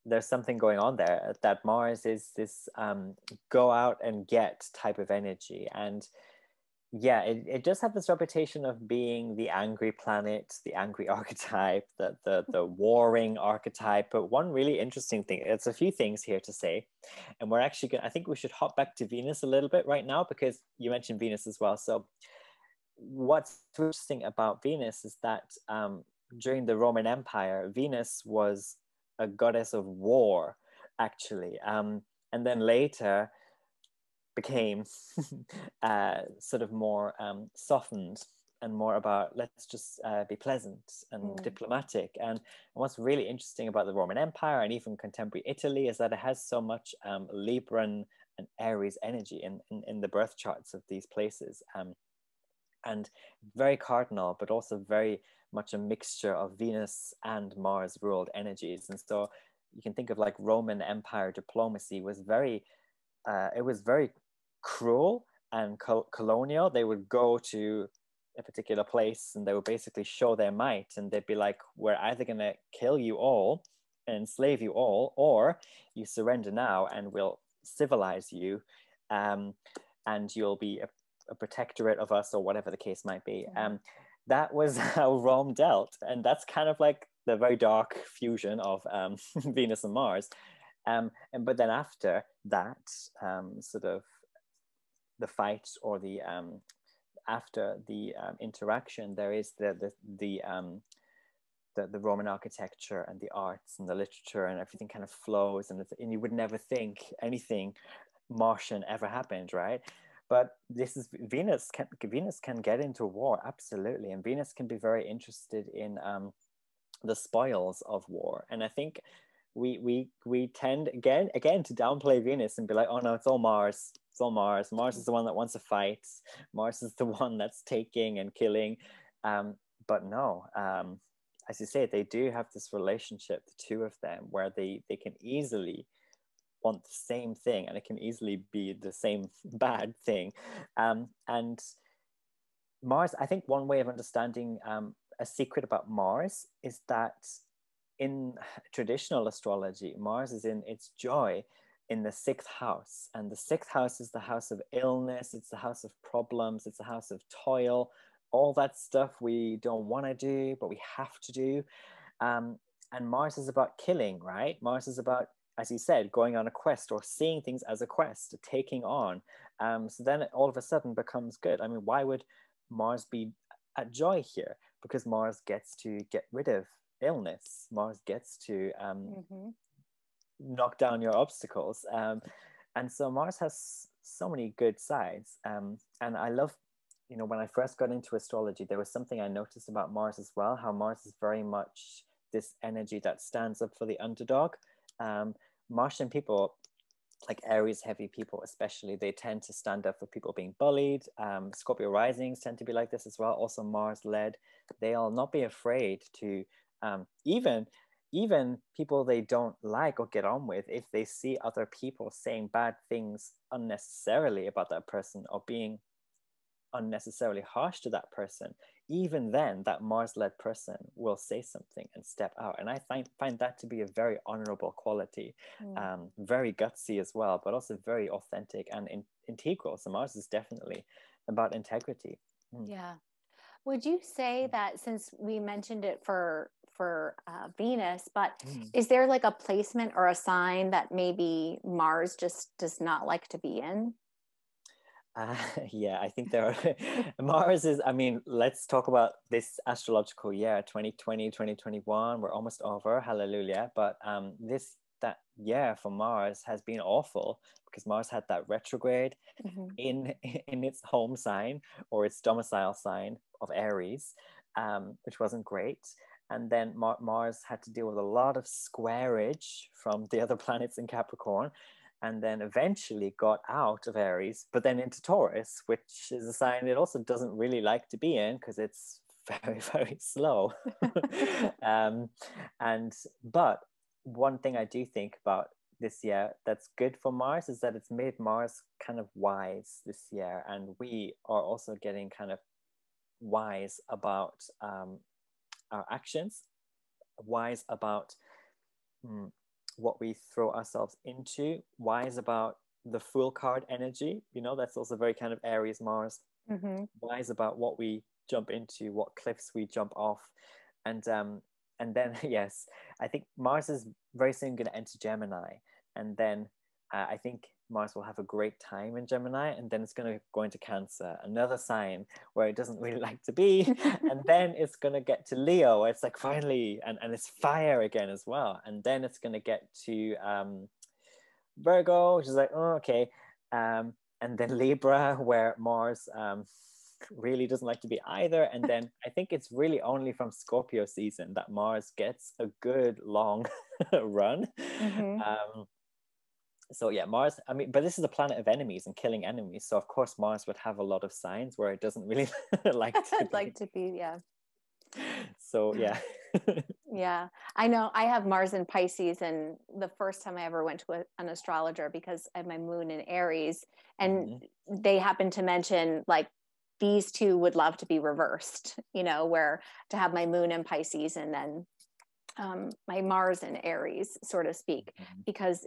there's something going on there that mars is this um, go out and get type of energy. And yeah, it, it does have this reputation of being the angry planet, the angry archetype, the, the, the warring archetype. But one really interesting thing, it's a few things here to say. And we're actually going to, I think we should hop back to Venus a little bit right now because you mentioned Venus as well. So, what's interesting about Venus is that um, during the Roman Empire, Venus was a goddess of war, actually. Um, and then later, became uh, sort of more um, softened and more about let's just uh, be pleasant and mm. diplomatic. And, what's really interesting about the Roman Empire and even contemporary Italy is that it has so much um, Libran and Aries energy in, in, in, the birth charts of these places. Um, and very cardinal, but also very much a mixture of Venus and Mars ruled energies. And so you can think of like Roman Empire diplomacy was very, uh, it was very cruel and colonial. They would go to a particular place and they would basically show their might and they'd be like, we're either going to kill you all and enslave you all, or you surrender now and we'll civilize you um, and you'll be a, a protectorate of us or whatever the case might be. Um, that was how Rome dealt. And that's kind of like the very dark fusion of um, Venus and Mars. Um, and but then after that, um, sort of the fight or the um, after the um, interaction, there is the the the, um, the the Roman architecture and the arts and the literature and everything kind of flows, and and you would never think anything Martian ever happened, right? But this is Venus. Can, Venus can get into war absolutely, and Venus can be very interested in um, the spoils of war. And I think we we we tend again again to downplay Venus and be like, oh no, it's all Mars. It's all Mars. Mars is the one that wants to fight. Mars is the one that's taking and killing. Um, but no, um, as you say, they do have this relationship, the two of them, where they they can easily want the same thing, and it can easily be the same bad thing. Um, and Mars, I think one way of understanding um, a secret about Mars is that in traditional astrology, Mars is in its joy in the sixth house. And the sixth house is the house of illness, it's the house of problems, it's the house of toil, all that stuff we don't want to do, but we have to do. Um, and Mars is about killing, right? Mars is about, as you said, going on a quest or seeing things as a quest, taking on. Um, so then it all of a sudden becomes good. I mean, why would Mars be at joy here? Because Mars gets to get rid of illness. Mars gets to um, mm-hmm. Knock down your obstacles. Um, and so Mars has so many good sides. Um, and I love, you know, when I first got into astrology, there was something I noticed about Mars as well, how Mars is very much this energy that stands up for the underdog. Um, Martian people, like Aries heavy people especially, they tend to stand up for people being bullied. Um, Scorpio risings tend to be like this as well. Also Mars led. They'll not be afraid to um, even even people they don't like or get on with if they see other people saying bad things unnecessarily about that person or being unnecessarily harsh to that person even then that mars-led person will say something and step out and i find, find that to be a very honorable quality mm. um, very gutsy as well but also very authentic and in, integral so mars is definitely about integrity mm. yeah would you say mm. that since we mentioned it for for uh, Venus, but mm. is there like a placement or a sign that maybe Mars just does not like to be in? Uh, yeah, I think there are. Mars is, I mean, let's talk about this astrological year 2020, 2021. We're almost over, hallelujah. But um, this that year for Mars has been awful because Mars had that retrograde mm-hmm. in in its home sign or its domicile sign of Aries, um, which wasn't great and then Mar- Mars had to deal with a lot of squarage from the other planets in Capricorn, and then eventually got out of Aries, but then into Taurus, which is a sign it also doesn't really like to be in because it's very very slow. um, and but one thing I do think about this year that's good for Mars is that it's made Mars kind of wise this year, and we are also getting kind of wise about um, our actions, wise about mm, what we throw ourselves into, wise about the Fool card energy. You know, that's also very kind of Aries Mars. Mm-hmm. Wise about what we jump into, what cliffs we jump off, and um, and then yes, I think Mars is very soon going to enter Gemini, and then uh, I think Mars will have a great time in Gemini, and then it's going to go into Cancer, another sign where it doesn't really like to be, and then it's going to get to Leo, where it's like finally, and, and it's fire again as well, and then it's going to get to um, Virgo, which is like, oh, okay, um, and then Libra, where Mars um, really doesn't like to be either, and then I think it's really only from Scorpio season that Mars gets a good long run. Mm-hmm. Um, so yeah mars i mean but this is a planet of enemies and killing enemies so of course mars would have a lot of signs where it doesn't really like to be. like to be yeah so yeah yeah i know i have mars in pisces and the first time i ever went to a, an astrologer because i have my moon in aries and mm-hmm. they happened to mention like these two would love to be reversed you know where to have my moon in pisces and then um, my Mars and Aries, so to speak, mm-hmm. because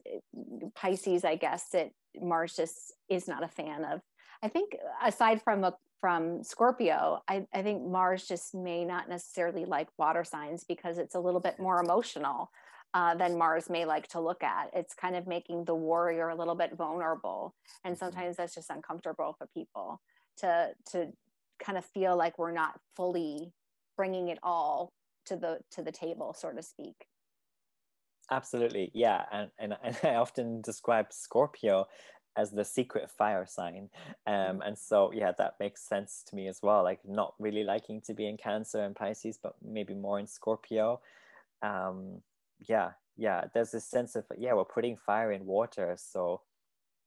Pisces, I guess, it Mars just is not a fan of I think aside from a from Scorpio, I, I think Mars just may not necessarily like water signs because it's a little bit more emotional uh, than Mars may like to look at. It's kind of making the warrior a little bit vulnerable, and mm-hmm. sometimes that's just uncomfortable for people to to kind of feel like we're not fully bringing it all to the to the table, so to speak. Absolutely, yeah, and and, and I often describe Scorpio as the secret fire sign um mm-hmm. and so yeah that makes sense to me as well like not really liking to be in cancer and pisces but maybe more in scorpio um yeah yeah there's this sense of yeah we're putting fire in water so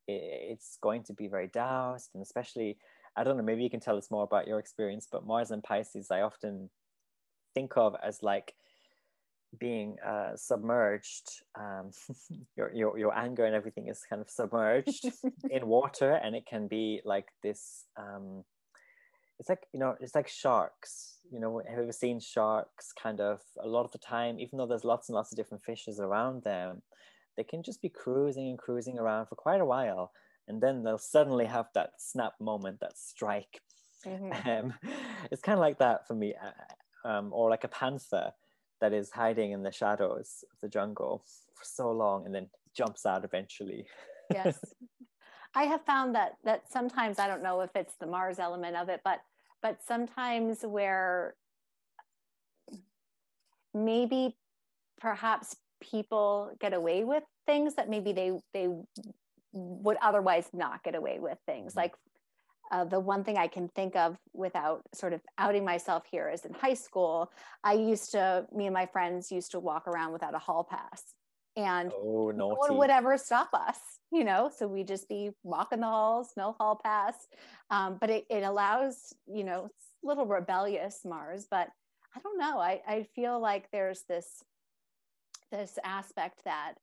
it's going to be very doused and especially i don't know maybe you can tell us more about your experience but mars and pisces i often think of as like being uh, submerged um, your, your your anger and everything is kind of submerged in water and it can be like this um, it's like you know it's like sharks. You know have you ever seen sharks kind of a lot of the time even though there's lots and lots of different fishes around them they can just be cruising and cruising around for quite a while and then they'll suddenly have that snap moment that strike. Mm-hmm. um, it's kind of like that for me um, or like a panther that is hiding in the shadows of the jungle for so long and then jumps out eventually. Yes. I have found that that sometimes I don't know if it's the Mars element of it, but but sometimes where maybe perhaps people get away with things that maybe they they would otherwise not get away with things. Mm-hmm. like uh, the one thing I can think of without sort of outing myself here is in high school, I used to, me and my friends used to walk around without a hall pass and oh, no one would ever stop us you know? So we just be walking the halls no hall pass. Um, but it, it allows you know it's a little rebellious mars but i don't know. I, I feel like there's this this aspect that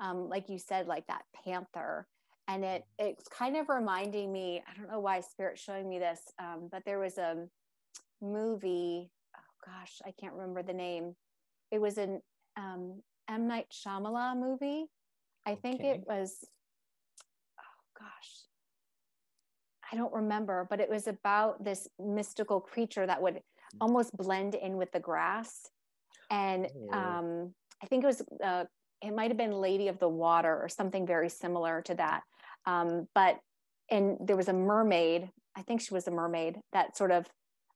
um, like you said like that panther and it it's kind of reminding me i don't know why spirit's showing me this um, but there was a movie oh gosh i can't remember the name it was an um, M Night Shyamalan movie. I think okay. it was, oh gosh, I don't remember, but it was about this mystical creature that would hmm. almost blend in with the grass. And oh. um, I think it was, uh, it might have been Lady of the Water or something very similar to that. Um, but, and there was a mermaid, I think she was a mermaid that sort of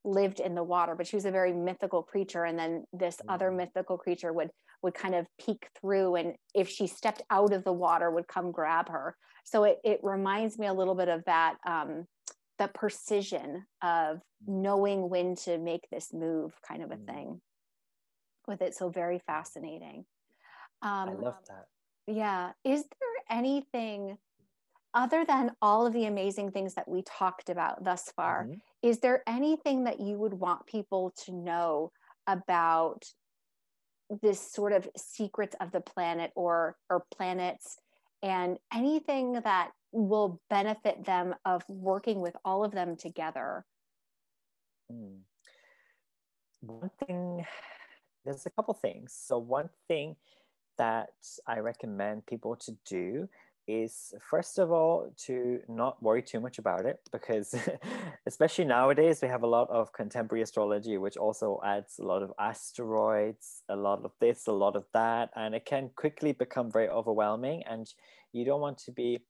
lived in the water, but she was a very mythical creature. And then this mm. other mythical creature would would kind of peek through and if she stepped out of the water would come grab her so it, it reminds me a little bit of that um, the precision of knowing when to make this move kind of a mm. thing with it so very fascinating um, i love that yeah is there anything other than all of the amazing things that we talked about thus far mm-hmm. is there anything that you would want people to know about this sort of secrets of the planet or or planets and anything that will benefit them of working with all of them together mm. one thing there's a couple things so one thing that i recommend people to do is first of all to not worry too much about it because especially nowadays we have a lot of contemporary astrology which also adds a lot of asteroids a lot of this a lot of that and it can quickly become very overwhelming and you don't want to be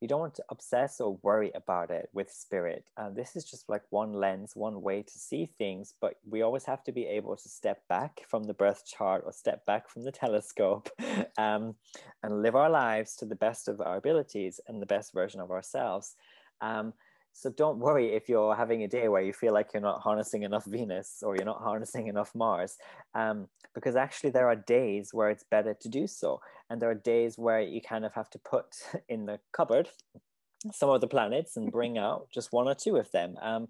you don't want to obsess or worry about it with spirit. Uh, this is just like one lens, one way to see things, but we always have to be able to step back from the birth chart or step back from the telescope um, and live our lives to the best of our abilities and the best version of ourselves. Um, so don't worry if you're having a day where you feel like you're not harnessing enough Venus or you're not harnessing enough Mars, um, because actually there are days where it's better to do so. And there are days where you kind of have to put in the cupboard some of the planets and bring out just one or two of them. Um,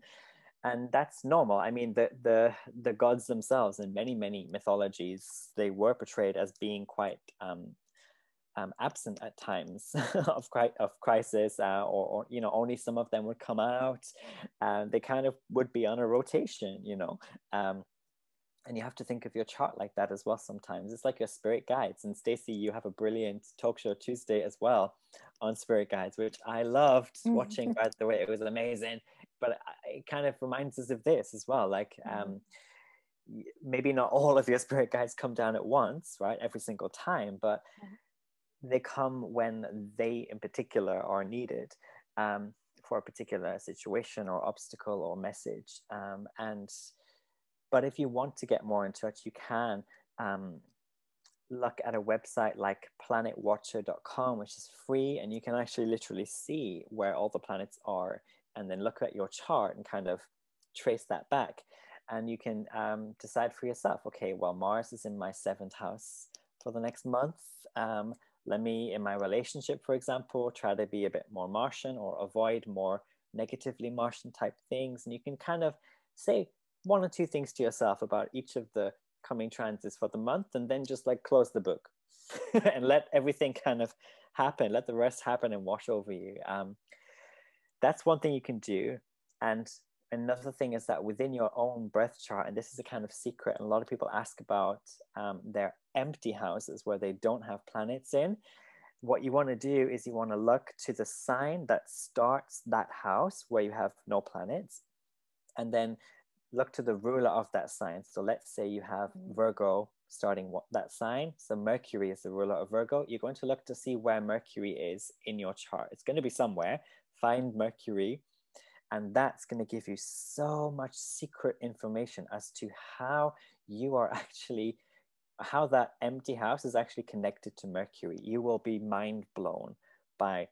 and that's normal. I mean, the, the, the gods themselves in many, many mythologies, they were portrayed as being quite um, um, absent at times of, cri- of crisis, uh, or, or, you know, only some of them would come out. and they kind of would be on a rotation, you know. Um, and you have to think of your chart like that as well sometimes it's like your spirit guides and stacey you have a brilliant talk show tuesday as well on spirit guides which i loved mm-hmm. watching by the way it was amazing but it kind of reminds us of this as well like mm-hmm. um maybe not all of your spirit guides come down at once right every single time but mm-hmm. They come when they in particular are needed um, for a particular situation or obstacle or message um, and but if you want to get more in touch, you can um, look at a website like planetwatcher.com, which is free, and you can actually literally see where all the planets are, and then look at your chart and kind of trace that back. And you can um, decide for yourself okay, well, Mars is in my seventh house for the next month. Um, let me, in my relationship, for example, try to be a bit more Martian or avoid more negatively Martian type things. And you can kind of say, one or two things to yourself about each of the coming transits for the month and then just like close the book and let everything kind of happen. Let the rest happen and wash over you. Um, that's one thing you can do. And another thing is that within your own birth chart and this is a kind of secret and a lot of people ask about um, their empty houses where they don't have planets in what you want to do is you want to look to the sign that starts that house where you have no planets and then look to the ruler of that sign. So let's say you have mm. Virgo starting what, that sign. So Mercury is the ruler of Virgo. You're going to look to see where Mercury is in your chart. It's going to be somewhere. Find Mercury. And that's going to give you so much secret information as to how you are actually, how that empty house is actually connected to Mercury. You will be mind blown by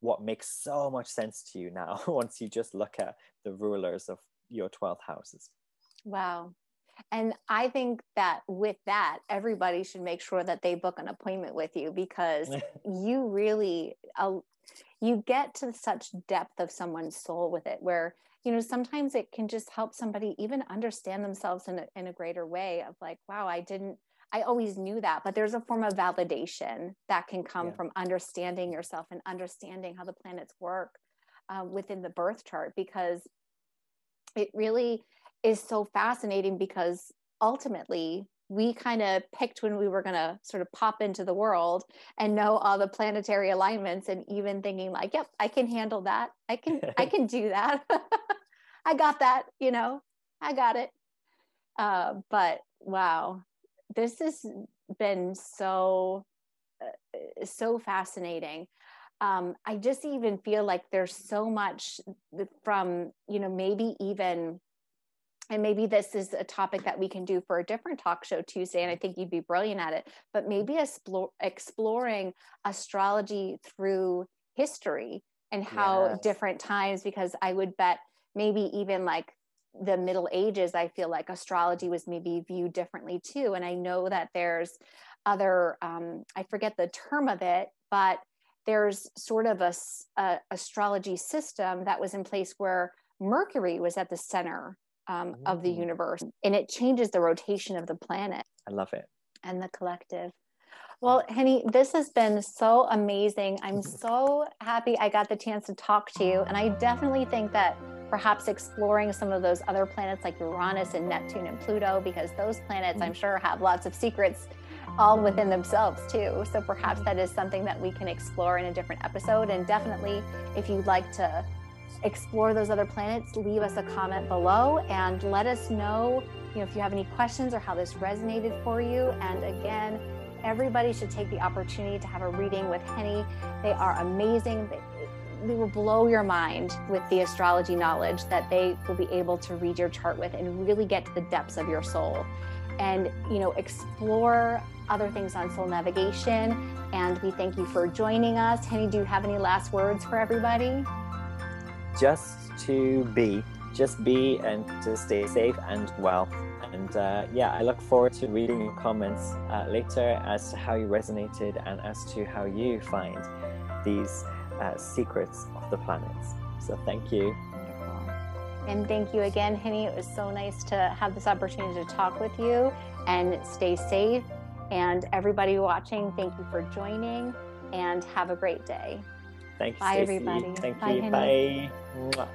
what makes so much sense to you now once you just look at the rulers of your 12 houses. Wow. And I think that with that, everybody should make sure that they book an appointment with you because you really, uh, you get to such depth of someone's soul with it where, you know, sometimes it can just help somebody even understand themselves in a, in a greater way of like, wow, I didn't, I always knew that, but there's a form of validation that can come yeah. from understanding yourself and understanding how the planets work uh, within the birth chart because it really is so fascinating because ultimately we kind of picked when we were going to sort of pop into the world and know all the planetary alignments and even thinking like yep i can handle that. I can i can do that. I got that you know i got it. Uh, but wow this has been so uh, so fascinating. Um, I just even feel like there's so much from, you know, maybe even, and maybe this is a topic that we can do for a different talk show Tuesday, and I think you'd be brilliant at it, but maybe explore, exploring astrology through history and how yes. different times, because I would bet maybe even like the middle ages i feel like astrology was maybe viewed differently too and i know that there's other um, i forget the term of it but there's sort of a, a, astrology system that was in place where Mercury was at the center um, of the universe, and it changes the rotation of the planet. I love it. And the collective. Well, Hinny, this has been so amazing. I'm so happy I got the chance to talk to you. And I definitely think that perhaps exploring some of those other planets like Uranus and Neptune and Pluto, because those planets, I'm mm-hmm. sure, have lots of secrets all within themselves too. So perhaps that is something that we can explore in a different episode. And definitely, if you'd like to explore those other planets, leave us a comment below and let us know, you know, if you have any questions or how this resonated for you. And again, everybody should take the opportunity to have a reading with Hinny. They are amazing. They, they will blow your mind with the astrology knowledge that they will be able to read your chart with and really get to the depths of your soul and you know explore other things on soul navigation and we thank you for joining us hinny do you have any last words for everybody just to be just be and to stay safe and well and uh, yeah i look forward to reading your comments uh, later as to how you resonated and as to how you find these uh, secrets of the planets so thank you and thank you again, Hinny. It was so nice to have this opportunity to talk with you and stay safe. And everybody watching, thank you for joining and have a great day. Thank you. Bye, Stacey. everybody. Thank Bye, you. Hinny. Bye.